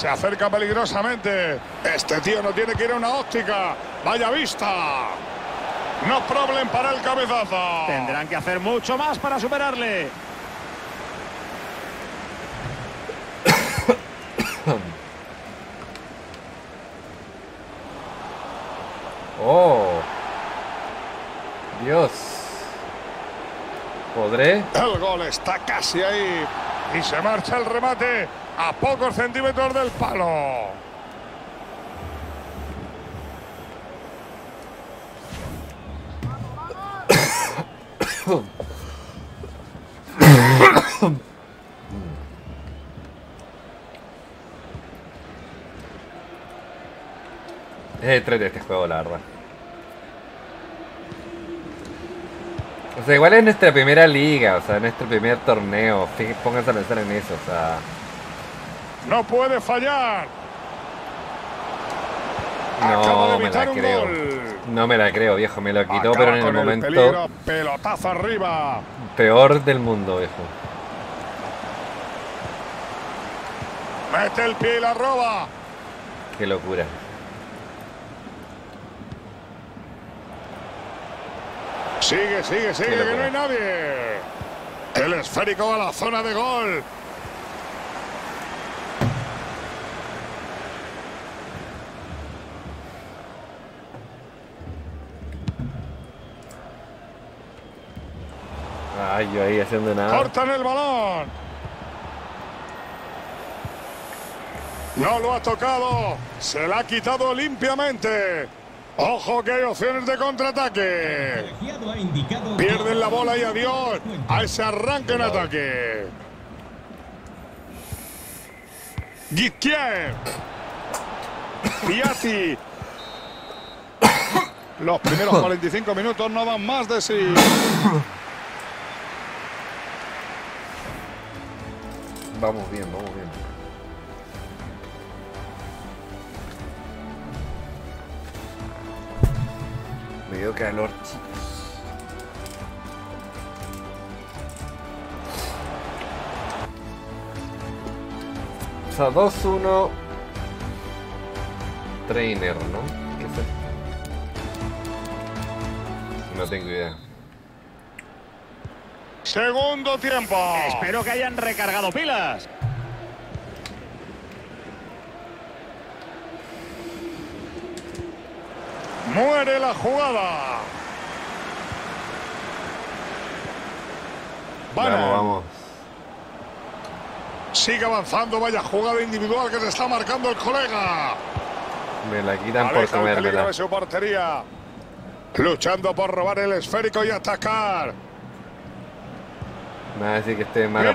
Se acerca peligrosamente. Este tío no tiene que ir a una óptica. Vaya vista. No problem para el cabezazo. Tendrán que hacer mucho más para superarle. Oh. Dios. ¿Podré? El gol está casi ahí. Y se marcha el remate a pocos centímetros del palo. Es entrete este juego, la verdad. O sea, igual es nuestra primera liga, o sea, nuestro primer torneo. Pónganse a pensar en eso, o sea. No puede fallar. No me la creo. No me la creo, viejo. Me lo quitó, Acaba pero en el momento peligro, pelotazo arriba. peor del mundo, viejo. Mete el pie y la roba. Qué locura. Sigue, sigue, sigue, que no hay nadie. El esférico a la zona de gol. Ay, yo ahí haciendo nada. Cortan el balón. No lo ha tocado. Se la ha quitado limpiamente. Ojo que hay opciones de contraataque. Pierden la bola y adiós a ese arranque en ataque. Guizquier. Piatti. Los primeros 45 minutos no dan más de sí. Vamos bien, vamos bien. Me dio calor, chicos. O sea, 2-1 Trainer, ¿no? ¿Qué es? No tengo idea. Segundo tiempo. Espero que hayan recargado pilas. Muere la jugada. Van Vamos, vamos. Sigue avanzando, vaya jugada individual que se está marcando el colega. Me la quitan por Aleja de su portería. Luchando por robar el esférico y atacar. Me va a decir que esté en mala.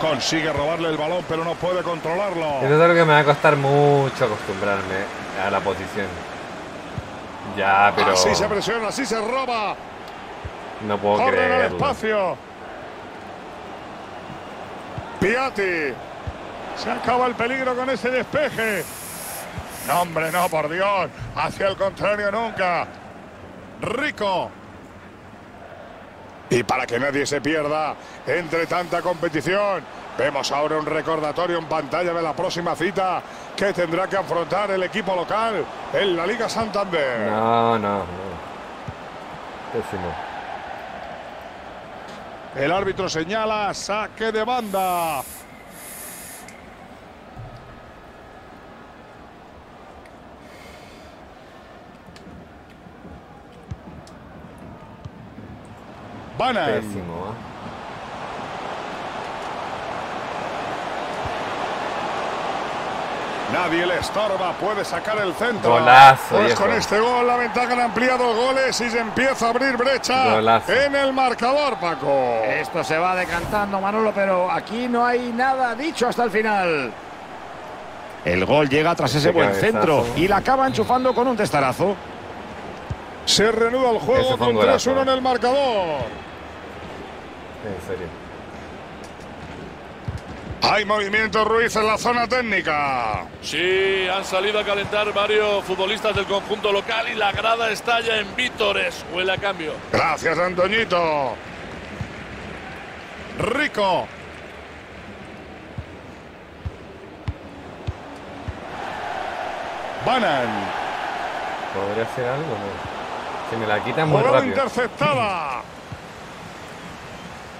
Consigue robarle el balón, pero no puede controlarlo. Eso es algo que me va a costar mucho acostumbrarme a la posición. Ya, pero Así se presiona, así se roba. no puedo creerlo. espacio. Piatti. Se acaba el peligro con ese despeje. No, hombre, no, por Dios. Hacia el contrario nunca. Rico. Y para que nadie se pierda entre tanta competición, vemos ahora un recordatorio en pantalla de la próxima cita que tendrá que afrontar el equipo local en la Liga Santander. No, no, no. Pésimo. El árbitro señala saque de banda. Banan. Pésimo. ¿eh? Nadie le estorba, puede sacar el centro. Golazo, Pues viejo. con este gol la ventaja han ampliado goles y se empieza a abrir brecha Golazo. en el marcador, Paco. Esto se va decantando, Manolo, pero aquí no hay nada dicho hasta el final. El gol llega tras ese Ese buen cabezazo. centro y la acaba enchufando con un testarazo. Se reanuda el juego con un golazo, 3-1 en eh. el marcador. En serio. Hay movimiento Ruiz en la zona técnica. Sí, han salido a calentar varios futbolistas del conjunto local y la grada está ya en vítores. Huele a cambio. Gracias, Antoñito. Rico. Banan. ¿Podría hacer algo? No. Se me la quitan muy Jugada rápido. interceptada.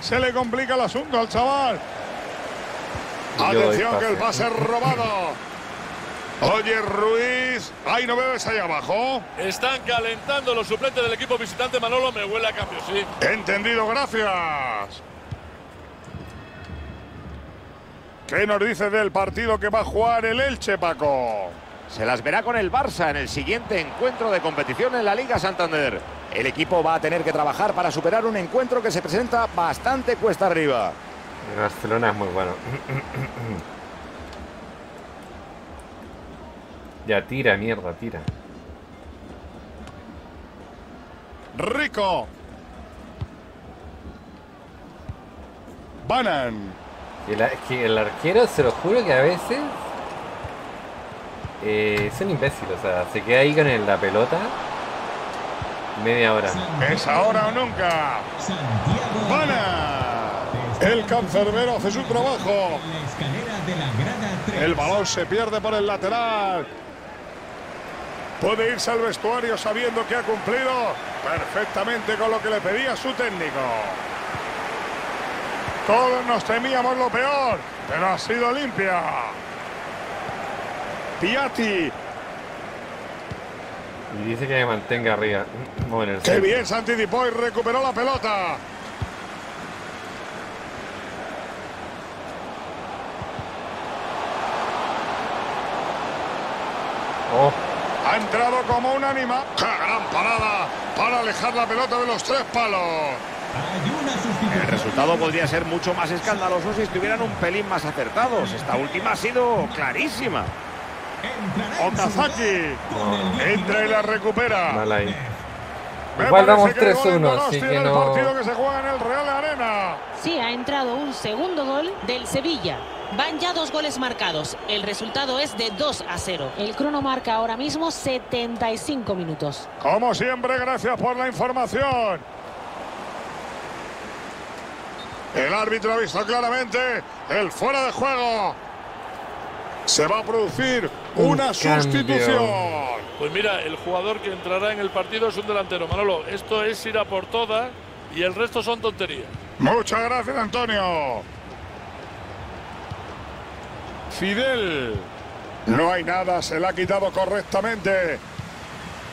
Se le complica el asunto al chaval. Atención que el pase. robado. Oye, Ruiz. Ahí no bebes ahí abajo. Están calentando los suplentes del equipo visitante. Manolo me huele a cambio, sí. Entendido, gracias. ¿Qué nos dice del partido que va a jugar el Elche, Paco? Se las verá con el Barça en el siguiente encuentro de competición en la Liga Santander. El equipo va a tener que trabajar para superar un encuentro que se presenta bastante cuesta arriba. El Barcelona es muy bueno. ya tira, mierda, tira. Rico. Banan. El, es que el arquero, se lo juro que a veces eh, es un imbécil. O sea, se queda ahí con el- la pelota media hora. Es ahora o nunca. Banan. El cancerbero hace su trabajo. La escalera de la grada 3. El balón se pierde por el lateral. Puede irse al vestuario sabiendo que ha cumplido perfectamente con lo que le pedía su técnico. Todos nos temíamos lo peor, pero ha sido limpia. Piatti, Y dice que me mantenga arriba. Bueno, el qué bien se anticipó y recuperó la pelota. Oh, Ha entrado como un ánima. ¡Qué gran parada! Para alejar la pelota de los tres palos. El resultado podría ser mucho más escandaloso si estuvieran un pelín más acertados. Esta última ha sido clarísima. Okazaki 10 entra y la recupera. mal ahí. Me Igual parece vamos que el gol en 3-1, así que no. partido que se juega en el Real Arena. Sí, ha entrado un segundo gol del Sevilla. Van ya dos goles marcados. El resultado es de 2 a 0. El crono marca ahora mismo 75 minutos. Como siempre, gracias por la información. El árbitro ha visto claramente el fuera de juego. Se va a producir una cambio. sustitución. Pues mira, el jugador que entrará en el partido es un delantero. Manolo, esto es ir a por todas y el resto son tonterías. Muchas gracias, Antonio. Fidel. No hay nada, se la ha quitado correctamente.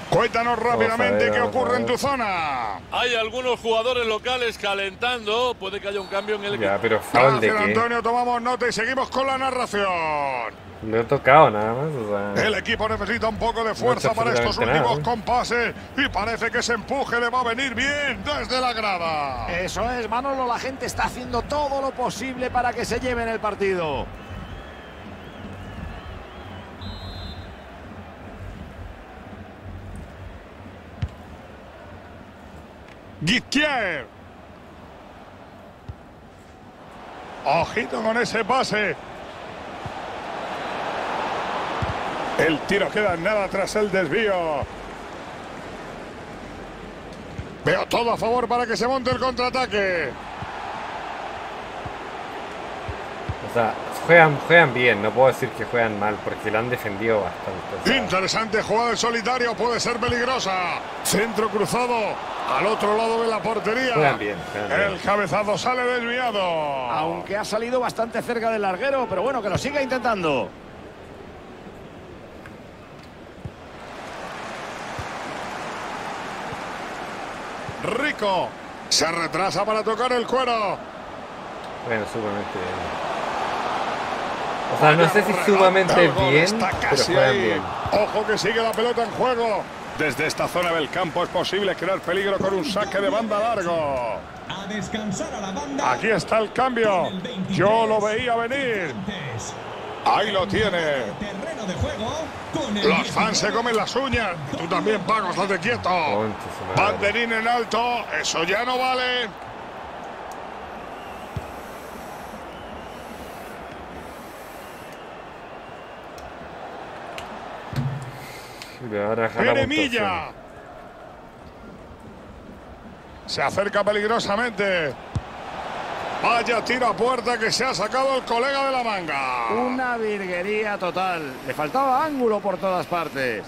Cuéntanos rápidamente ver, qué ocurre en tu zona. Hay algunos jugadores locales calentando. Puede que haya un cambio en el equipo. Ya, pero Gracias, que Antonio. Tomamos nota y seguimos con la narración. Lo he tocado nada más. O sea, El equipo necesita un poco de fuerza para estos últimos nada, ¿eh? compases y parece que ese empuje le va a venir bien desde la grada. Eso es, Manolo, la gente está haciendo todo lo posible para que se lleven el partido. Guizquier. Ojito con ese pase. El tiro queda en nada tras el desvío. Veo todo a favor para que se monte el contraataque. o sea, juegan, juegan bien, no puedo decir que juegan mal, porque lo han defendido bastante. o sea, Interesante jugada en solitario, puede ser peligrosa. Centro cruzado al otro lado de la portería. Juegan bien, juegan El bien. cabezazo sale desviado. Aunque ha salido bastante cerca del larguero, pero bueno, que lo siga intentando. Se retrasa para tocar el cuero. Bueno, sumamente bien. O sea, no sé si sumamente bien, está pero casi bien. Ojo que sigue la pelota en juego. Desde esta zona del campo es posible crear peligro con un saque de banda largo. A descansar a la banda. Aquí está el cambio. Con el 23, Yo lo veía venir. Ahí lo tiene. Terreno de juego con el Los fans se 19. comen las uñas. Tú también, Paco, estate quieto. Banderín en alto. Eso ya no vale. Puntuación. Se acerca peligrosamente. Vaya tiro a puerta que se ha sacado el colega de la manga. Una virguería total. Le faltaba ángulo por todas partes.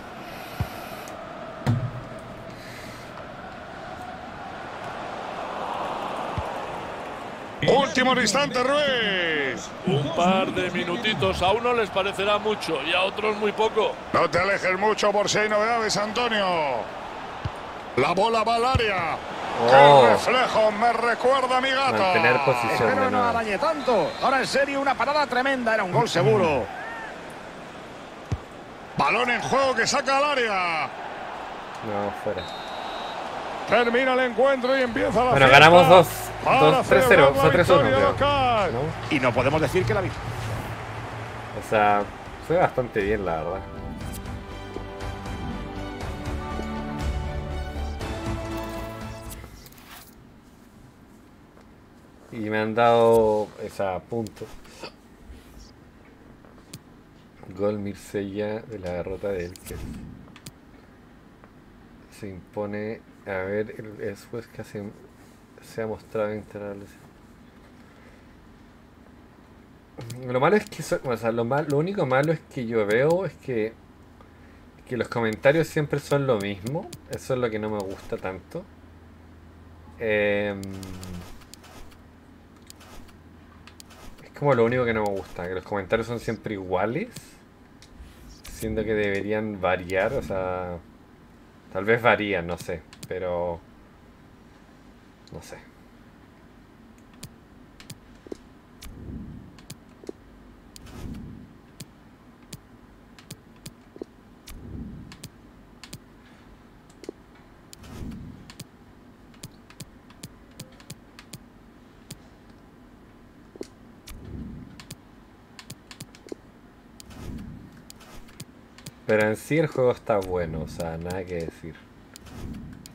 Último instante, Ruiz. Un par de minutitos a uno les parecerá mucho y a otros muy poco. No te alejes mucho por si hay novedades, Antonio. La bola va al área. Oh. ¡Qué reflejo! Me recuerda a mi gato. Mantener posición Espero de no dañe tanto. Ahora en serio, una parada tremenda. Era un gol seguro. Balón en juego que saca al área. No, fuera. Termina el encuentro y empieza la Bueno, ganamos dos. para Dos, 3-0. celebrar O la sea, 3-1, victoria creo. local. ¿No? Y no podemos decir que la vi. O sea, fue bastante bien, la verdad. Y me han dado esa puntos. Gol Mirsella de la derrota de Elker. Se impone. A ver, el que se, ha mostrado intratable. Lo malo es que, so- lo, mal- lo único malo es que yo veo es que, que los comentarios siempre son lo mismo. Eso es lo que no me gusta tanto. Em, es como lo único que no me gusta, que los comentarios son siempre iguales. Siendo que deberían variar, o sea, tal vez varían, no sé, pero no sé. Pero en sí el juego está bueno, o sea, nada que decir.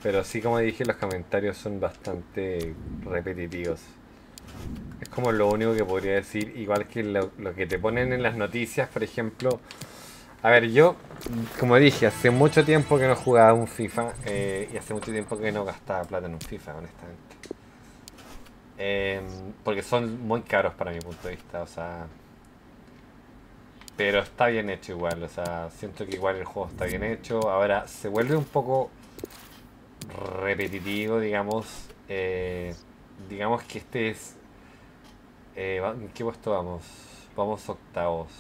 Pero sí, como dije, los comentarios son bastante repetitivos. Es como lo único que podría decir, igual que lo, que te ponen en las noticias, por ejemplo. A ver, yo, como dije, hace mucho tiempo que no jugaba un FIFA eh, y hace mucho tiempo que no gastaba plata en un FIFA, honestamente. Em, porque son muy caros para mi punto de vista, o sea, pero está bien hecho igual, o sea, siento que igual el juego está bien hecho. Ahora se vuelve un poco repetitivo, digamos, Eh, digamos que este es... Eh, ¿En qué puesto vamos? Vamos octavos.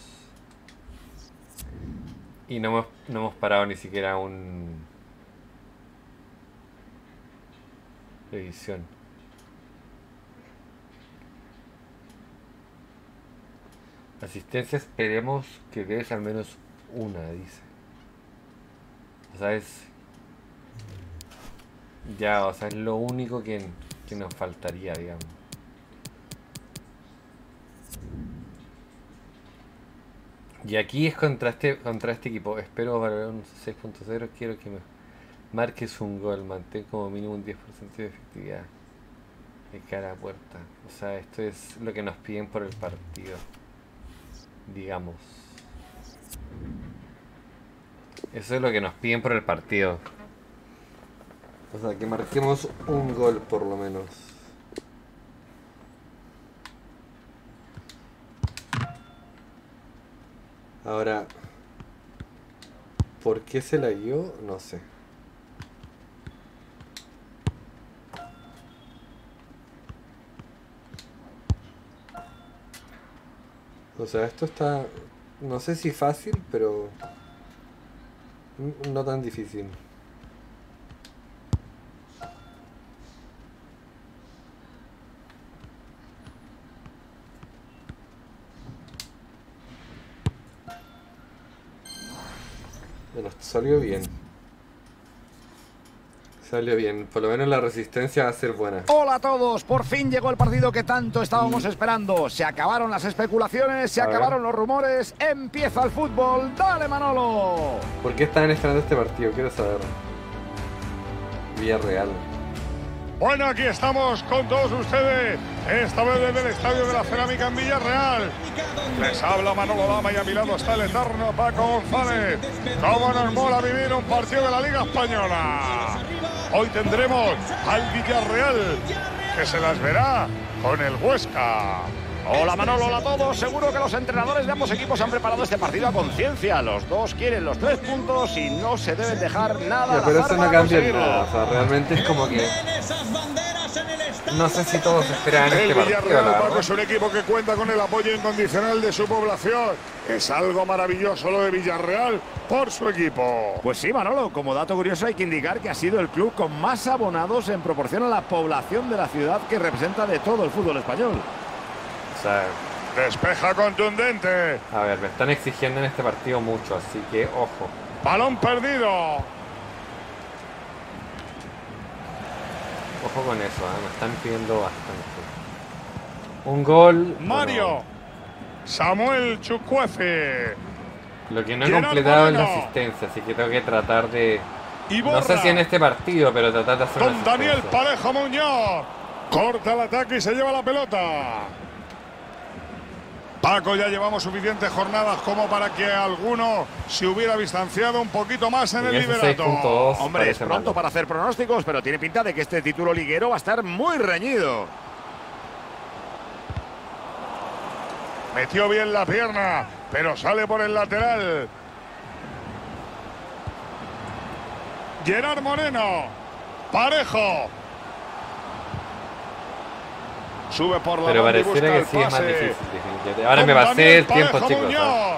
Y no hemos, no hemos parado ni siquiera un... Revisión. Asistencia esperemos que des al menos una, dice. O sea, es... Ya, o sea, es lo único que, que nos faltaría, digamos. Y aquí es contra este, contra este equipo. Espero valorar un 6.0. Quiero que me marques un gol. Mantén como mínimo un 10% de efectividad de cara a puerta. O sea, esto es lo que nos piden por el partido. Digamos. Eso es lo que nos piden por el partido. O sea, que marquemos un gol por lo menos. Ahora, ¿por qué se la dio? No sé. O sea, esto está, no sé si fácil, pero no tan difícil. Bueno, salió bien. Salió bien. Por lo menos la resistencia va a ser buena. Hola a todos, por fin llegó el partido que tanto estábamos esperando. Se acabaron las especulaciones, se A ver. acabaron los rumores, empieza el fútbol. Dale Manolo. ¿Por qué están esperando este partido? Quiero saber. Villarreal. Bueno, aquí estamos con todos ustedes, esta vez desde el Estadio de la Cerámica en Villarreal. Les habla Manolo Lama y a mi lado está el eterno Paco González. ¿Cómo nos mola vivir un partido de la Liga Española? Hoy tendremos al Villarreal, que se las verá con el Huesca. Hola Manolo, hola a todos. Seguro que los entrenadores de ambos equipos han preparado este partido a conciencia. Los dos quieren los tres puntos y no se deben dejar nada. Ya, pero azar eso no cambia nada. O sea, realmente es como que. No sé si todos esperaban El este partido, Villarreal, Paco, verdad. es un equipo que cuenta con el apoyo incondicional de su población. Es algo maravilloso lo de Villarreal por su equipo. Pues sí, Manolo, como dato curioso hay que indicar que ha sido el club con más abonados en proporción a la población de la ciudad que representa de todo el fútbol español. O sea, Despeja contundente. a ver, me están exigiendo en este partido mucho, así que ojo. Balón perdido. Ojo con eso, ¿eh? me están pidiendo bastante. Un gol. Mario. Samuel Chukwueze. lo que no he completado es la asistencia, así que tengo que tratar de. No sé si en este partido, pero tratar de hacer una con Daniel. Parejo Muñoz. Corta el ataque y se lleva la pelota. Paco, ya llevamos suficientes jornadas como para que alguno se hubiera distanciado un poquito más en Y el liberato. 6.2 Hombre, es pronto malo. para hacer pronósticos, pero tiene pinta de que este título liguero va a estar muy reñido. Metió bien la pierna, pero sale por el lateral. Gerard Moreno. Parejo. Sube por la Pero pareciera que el sí es más pase. difícil. Ahora me pasé Daniel el tiempo, chicos. ¿ah?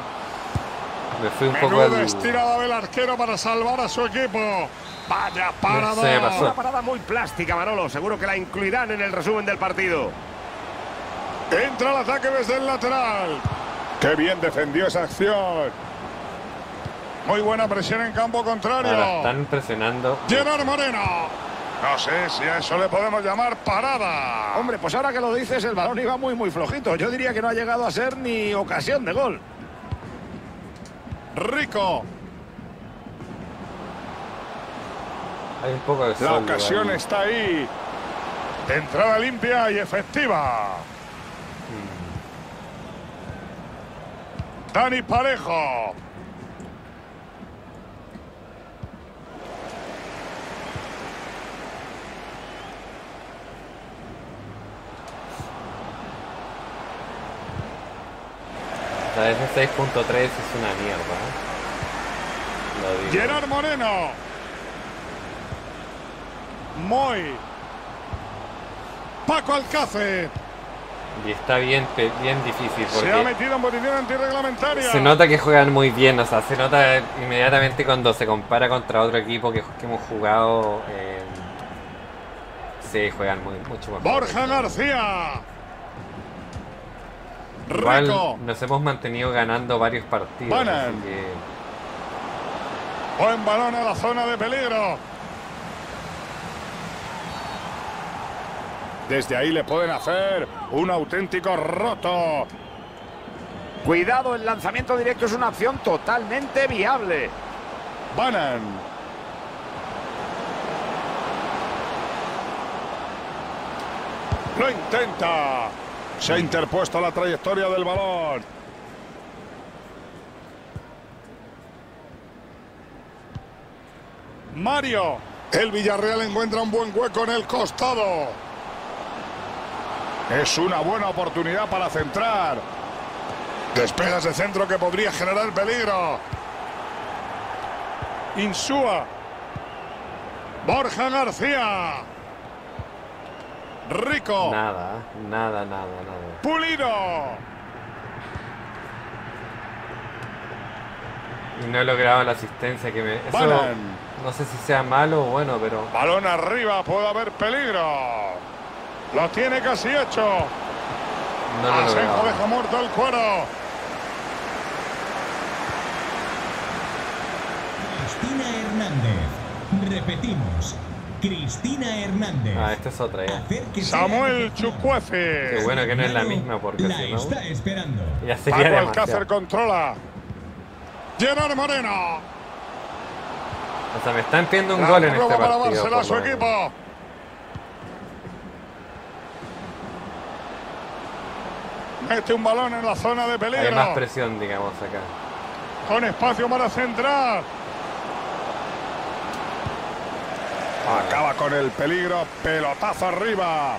Me fui un poco al. estirada del arquero para salvar a su equipo. Vaya Se parada. pasó. Una parada muy plástica, Manolo. Seguro que la incluirán en el resumen del partido. Entra el ataque desde el lateral. Qué bien defendió esa acción. Muy buena presión en campo contrario. Ahora están presionando. Gerard Moreno. No sé si a eso le podemos llamar parada. Hombre, pues ahora que lo dices, el balón iba muy, muy flojito. Yo diría que no ha llegado a ser ni ocasión de gol. Rico. Hay un poco de La ocasión ahí. está ahí. Entrada limpia y efectiva. Dani Parejo. Sea, ese 6.3 es una mierda. ¿eh? Gerard Moreno. Moy. Paco Alcácer. Y está bien, bien difícil Se ha metido en posición antirreglamentaria. se nota que juegan muy bien, o sea, se nota inmediatamente cuando se compara contra otro equipo que, que hemos jugado. eh, sí, juegan muy, mucho mejor. Borja García. Igual Rico. nos hemos mantenido ganando varios partidos. Banan. así que Buen balón a la zona de peligro. Desde ahí le pueden hacer un auténtico roto. Cuidado, el lanzamiento directo es una opción totalmente viable. Banan. Lo intenta. Se ha interpuesto la trayectoria del balón. Mario. El Villarreal encuentra un buen hueco en el costado. Es una buena oportunidad para centrar. Despegas de centro que podría generar peligro. Insúa. Borja García. Rico. nada, nada, nada, nada. Pulido. Y no he logrado la asistencia que me. Eso no sé si sea malo o bueno, pero. Balón arriba, puede haber peligro. Lo tiene casi hecho. No lo Asenjo deja muerto el cuero. Cristina Hernández. Repetimos. Cristina Hernández. Ah, esta es otra ya. Samuel. Chucuefe. Qué bueno que no es la misma, porque la si no. está esperando. Ya sería Paco demasiado. Alcácer controla. Gerard Moreno. O sea, me están pidiendo un La gol en este para partido. dársela a su equipo. Mete un balón en la zona de peligro. Hay más presión, digamos, acá. Con espacio para centrar. Acaba con el peligro. Pelotazo arriba.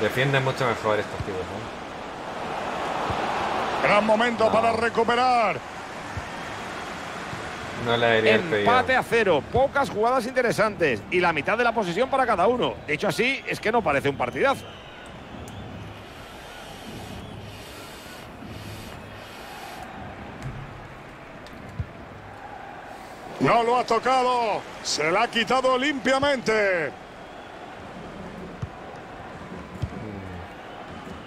Defienden mucho mejor estos ¿no? Gran momento No. para recuperar. No la. Empate a cero, pocas jugadas interesantes y la mitad de la posesión para cada uno. Dicho así, es que no parece un partidazo. No lo ha tocado. Se la ha quitado limpiamente.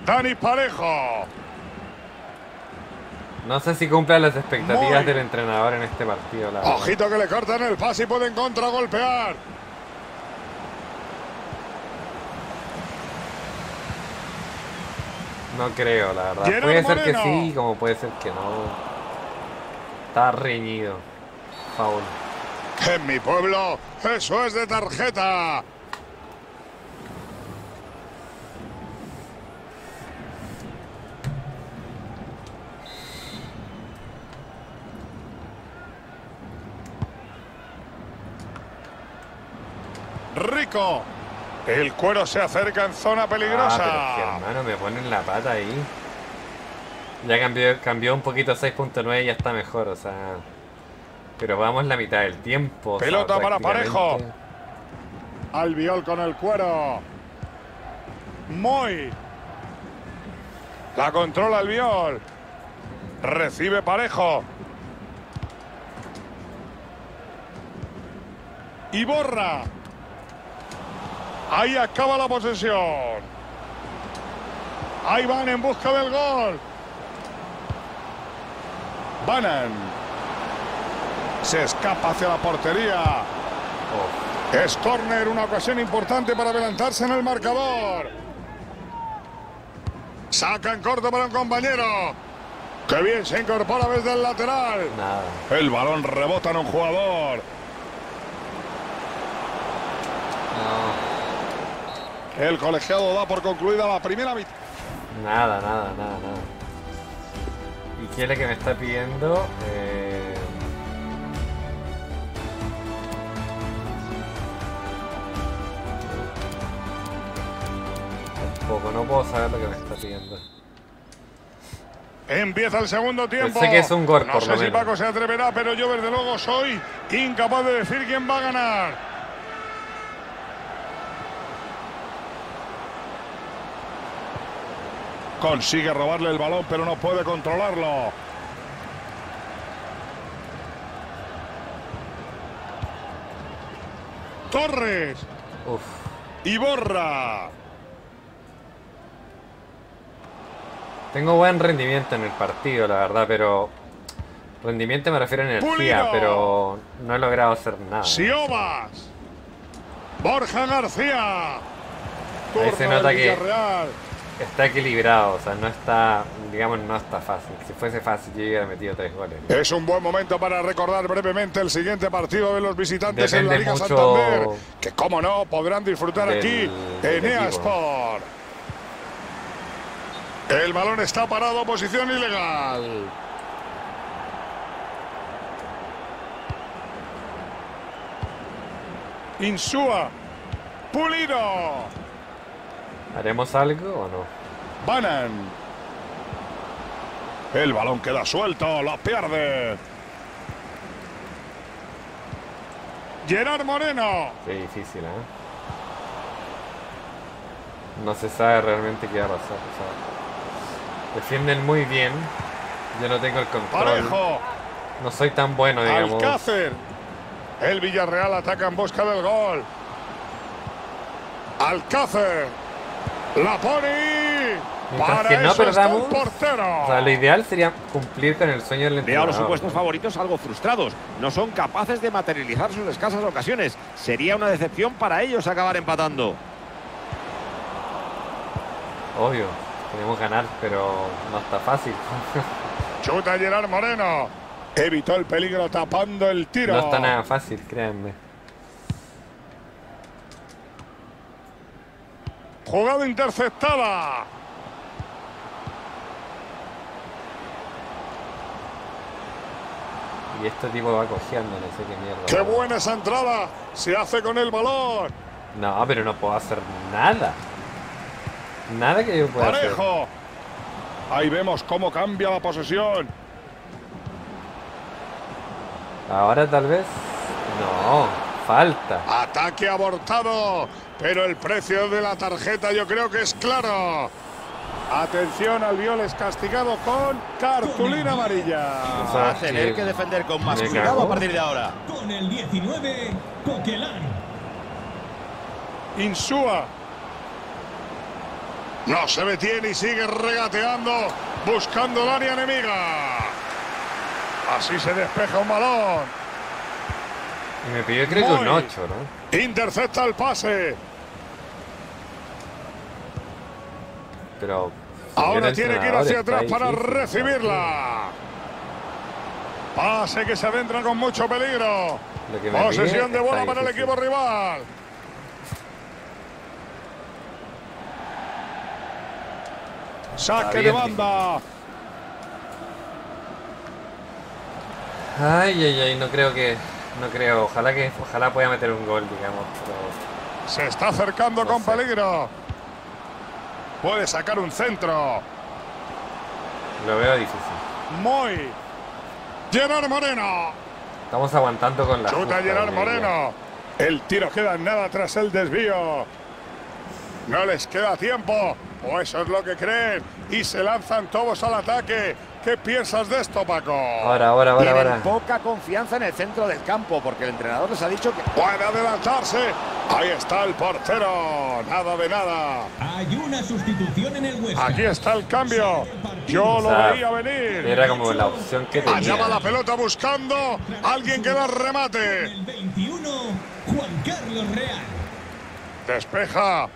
Dani Parejo. No sé si cumplan las expectativas Muy- del entrenador en este partido, la verdad. Ojito que le cortan el pase y pueden contragolpear. No creo, la verdad. Puede ser que sí, como puede ser que no. Está reñido. En mi pueblo, eso es de tarjeta. Rico. El cuero se acerca en zona Ah, peligrosa. pero es que, hermano, me ponen la pata ahí. Ya cambió, cambió un poquito a 6.9 y ya está mejor, o sea. Pero vamos la mitad del tiempo. o sea, Pelota para Parejo. Albiol con el cuero. Moy. La controla Albiol. Recibe Parejo. Y borra. Ahí acaba la posesión. Ahí van en busca del gol. Banan. Se escapa hacia la portería. Oh, Es córner, una ocasión importante para adelantarse en el marcador. Saca en corto para un compañero. ¡Qué bien se incorpora desde el lateral! nada. El balón rebota en un jugador. No, El colegiado da por concluida la primera mitad. nada, nada, nada, nada. ¿Y lo que me está pidiendo? Eh, tampoco, no puedo saber lo que me está pidiendo. Empieza el segundo pues tiempo. No sé si. Paco se atreverá, pero yo desde luego soy incapaz de decir quién va a ganar. Consigue robarle el balón, pero no puede controlarlo. Torres. Uf. Y borra. Tengo buen rendimiento en el partido, la verdad, pero... Rendimiento me refiero a energía, Pulido. pero no he logrado hacer nada. Siobas. Borja García. Ahí se nota que-. Está equilibrado, o sea, no está, digamos, no está fácil. Si fuese fácil, yo hubiera metido tres goles. Es un buen momento para recordar brevemente el siguiente partido de los visitantes en la Liga Santander, que como no podrán disfrutar del- aquí en EA. Sport. El balón está parado, posición ilegal. Insúa. Pulido. ¿Haremos algo o no? Banan. El balón queda suelto, lo pierde. Gerard Moreno. Qué difícil, ¿eh? No se sabe realmente qué va a pasar. Defienden muy bien. Yo no tengo el control. Parejo. No soy tan bueno, digamos. Alcácer. El Villarreal ataca en busca del gol. Alcácer. La pone. Mientras Para que no eso está el perdamos, portero. O sea, lo ideal sería cumplir con el sueño del Veo a entrenador. los supuestos favoritos algo frustrados. No son capaces de materializar sus escasas ocasiones. Sería una decepción para ellos acabar empatando. Obvio, queremos ganar, pero no está fácil. Chuta Gerard Moreno. Evitó el peligro tapando el tiro. No está nada fácil, créanme. Jugada interceptada. Y este tipo va cojeando, no sé qué mierda. Qué buena esa entrada. Se hace con el balón. No, pero no puedo hacer nada. Nada que yo pueda hacer. Parejo. Ahí vemos cómo cambia la posesión. Ahora tal vez. No, falta. Ataque abortado. Pero el precio de la tarjeta yo creo que es claro. Atención, Albiol es castigado con cartulina amarilla. O sea, Va a tener que defender con más cuidado cago. a partir de ahora. Con el 19, Coquelán. Insúa. No se detiene y sigue regateando, buscando el área enemiga. Así se despeja un balón. Y me pidió creo que un Muy. 8, ¿no? Intercepta el pase. Pero. Ahora tiene que ir hacia atrás para recibirla. Pase que se adentra con mucho peligro. Posesión pide de bola para el equipo rival. Saque de banda. Ay, ay, ay, no creo que. No creo. Ojalá que. Ojalá pueda meter un gol, digamos. Pero. Se está acercando No con sé. peligro. Puede sacar un centro. Lo veo difícil. Muy. Gerard Moreno. Estamos aguantando con la. Chuta Gerard. Moreno. El tiro queda en nada tras el desvío. No les queda tiempo. O eso es lo que creen. Y se lanzan todos al ataque. ¿Qué piensas de esto, Paco? Ahora, ahora, ahora, Tienen ahora. poca confianza en el centro del campo porque el entrenador les ha dicho que Puede adelantarse. Ahí está el portero. Nada de nada. Hay una sustitución en el Huesca. Aquí está el cambio. Yo lo veía venir. Era como la opción que Allá va la tenía. pelota buscando alguien que la remate. El 21, Juan Carlos Real. Despeja.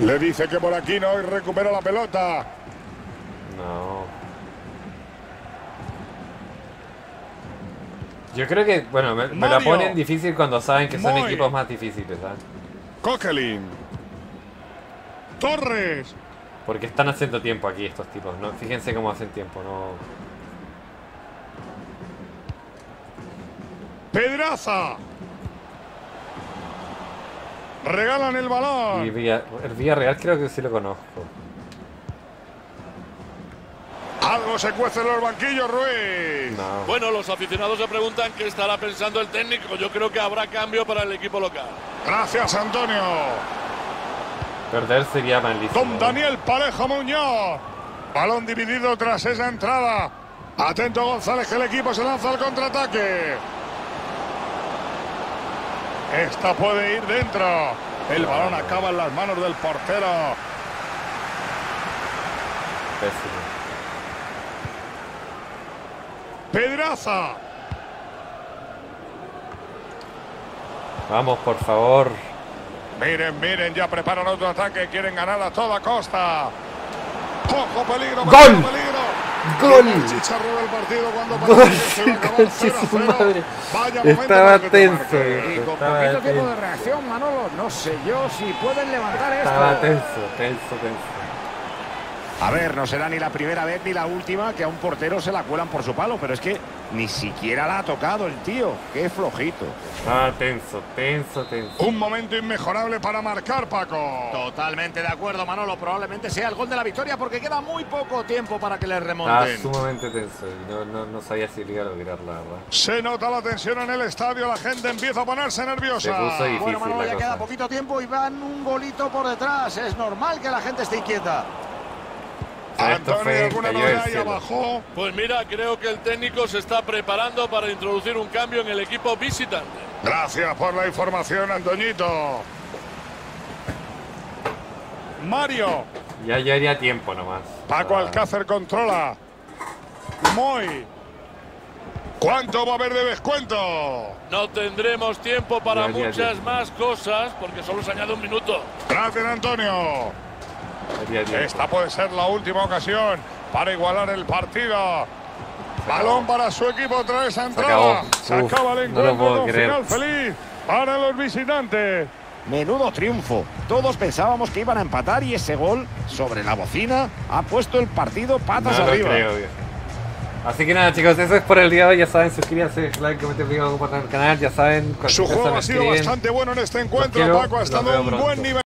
Le dice que por aquí no y recupera la pelota. No. Yo creo que, bueno, me, me la ponen difícil cuando saben que son equipos más difíciles, ¿sabes? Coquelin. Torres. Porque están haciendo tiempo aquí estos tipos, ¿no? Fíjense cómo hacen tiempo, ¿no? Pedraza. Regalan el Y balón. Villa- el Villarreal creo que sí lo conozco. Algo se cuece en los banquillos, Ruiz. No. Bueno, los aficionados se preguntan qué estará pensando el técnico. Yo creo que habrá cambio para el equipo local. Gracias, Antonio. Perder sería malísimo. Don Daniel Parejo Muñoz. Balón dividido tras esa entrada. Atento González que el equipo se lanza al contraataque. Esta puede ir dentro. El balón acaba en las manos del portero. Pésimo. Pedraza. Vamos, por favor. Miren, miren, ya preparan otro ataque. Quieren ganar a toda costa. Ojo, peligro. ¡Gol! peligro. ¡Gol! Gol, parece que se va a acabar conche 0 su 0. madre. Estaba tenso. marque. Y con Estaba poquito tiempo de tenso. reacción, Manolo, no sé yo si pueden levantar Estaba esto. tenso, tenso, tenso. A ver, no será ni la primera vez ni la última que a un portero se la cuelan por su palo, pero es que ni siquiera la ha tocado el tío. Qué flojito. Estaba tenso, tenso, tenso. Un momento inmejorable para marcar, Paco. Totalmente de acuerdo, Manolo. Probablemente sea el gol de la victoria porque queda muy poco tiempo para que le remonten. sumamente tenso no, no, no sabía si le iba a lograr, la verdad. Se nota la tensión en el estadio, la gente empieza a ponerse nerviosa. Se puso difícil Bueno, Manolo, ya cosa. queda poquito tiempo y van un golito por detrás. Es normal que la gente esté inquieta. Antonio, alguna novedad ahí abajo. Pues mira, creo que el técnico se está preparando para introducir un cambio en el equipo visitante. Gracias por la información, Antoñito. Mario. Ya, ya haría tiempo nomás. Paco Ah, Alcácer controla. Moy. ¿Cuánto va a haber de descuento? No tendremos tiempo para Ya, ya, muchas ya. más cosas porque solo se añade un minuto. Gracias, Antonio. Esta puede ser la última ocasión para igualar el partido. Balón para su equipo otra vez a entrada. Se Uf, acaba el no lo encuentro con creer. final feliz para los visitantes. Menudo triunfo. Todos pensábamos que iban a empatar y ese gol sobre la bocina ha puesto el partido patas No arriba. creo. Así que nada, chicos, eso es por el día de hoy. Ya saben, suscríbanse, like, comenten, compartan el canal. Ya saben, Su juego ha sido escriben. bastante bueno en este quiero, encuentro, Paco. Ha estado un buen nivel.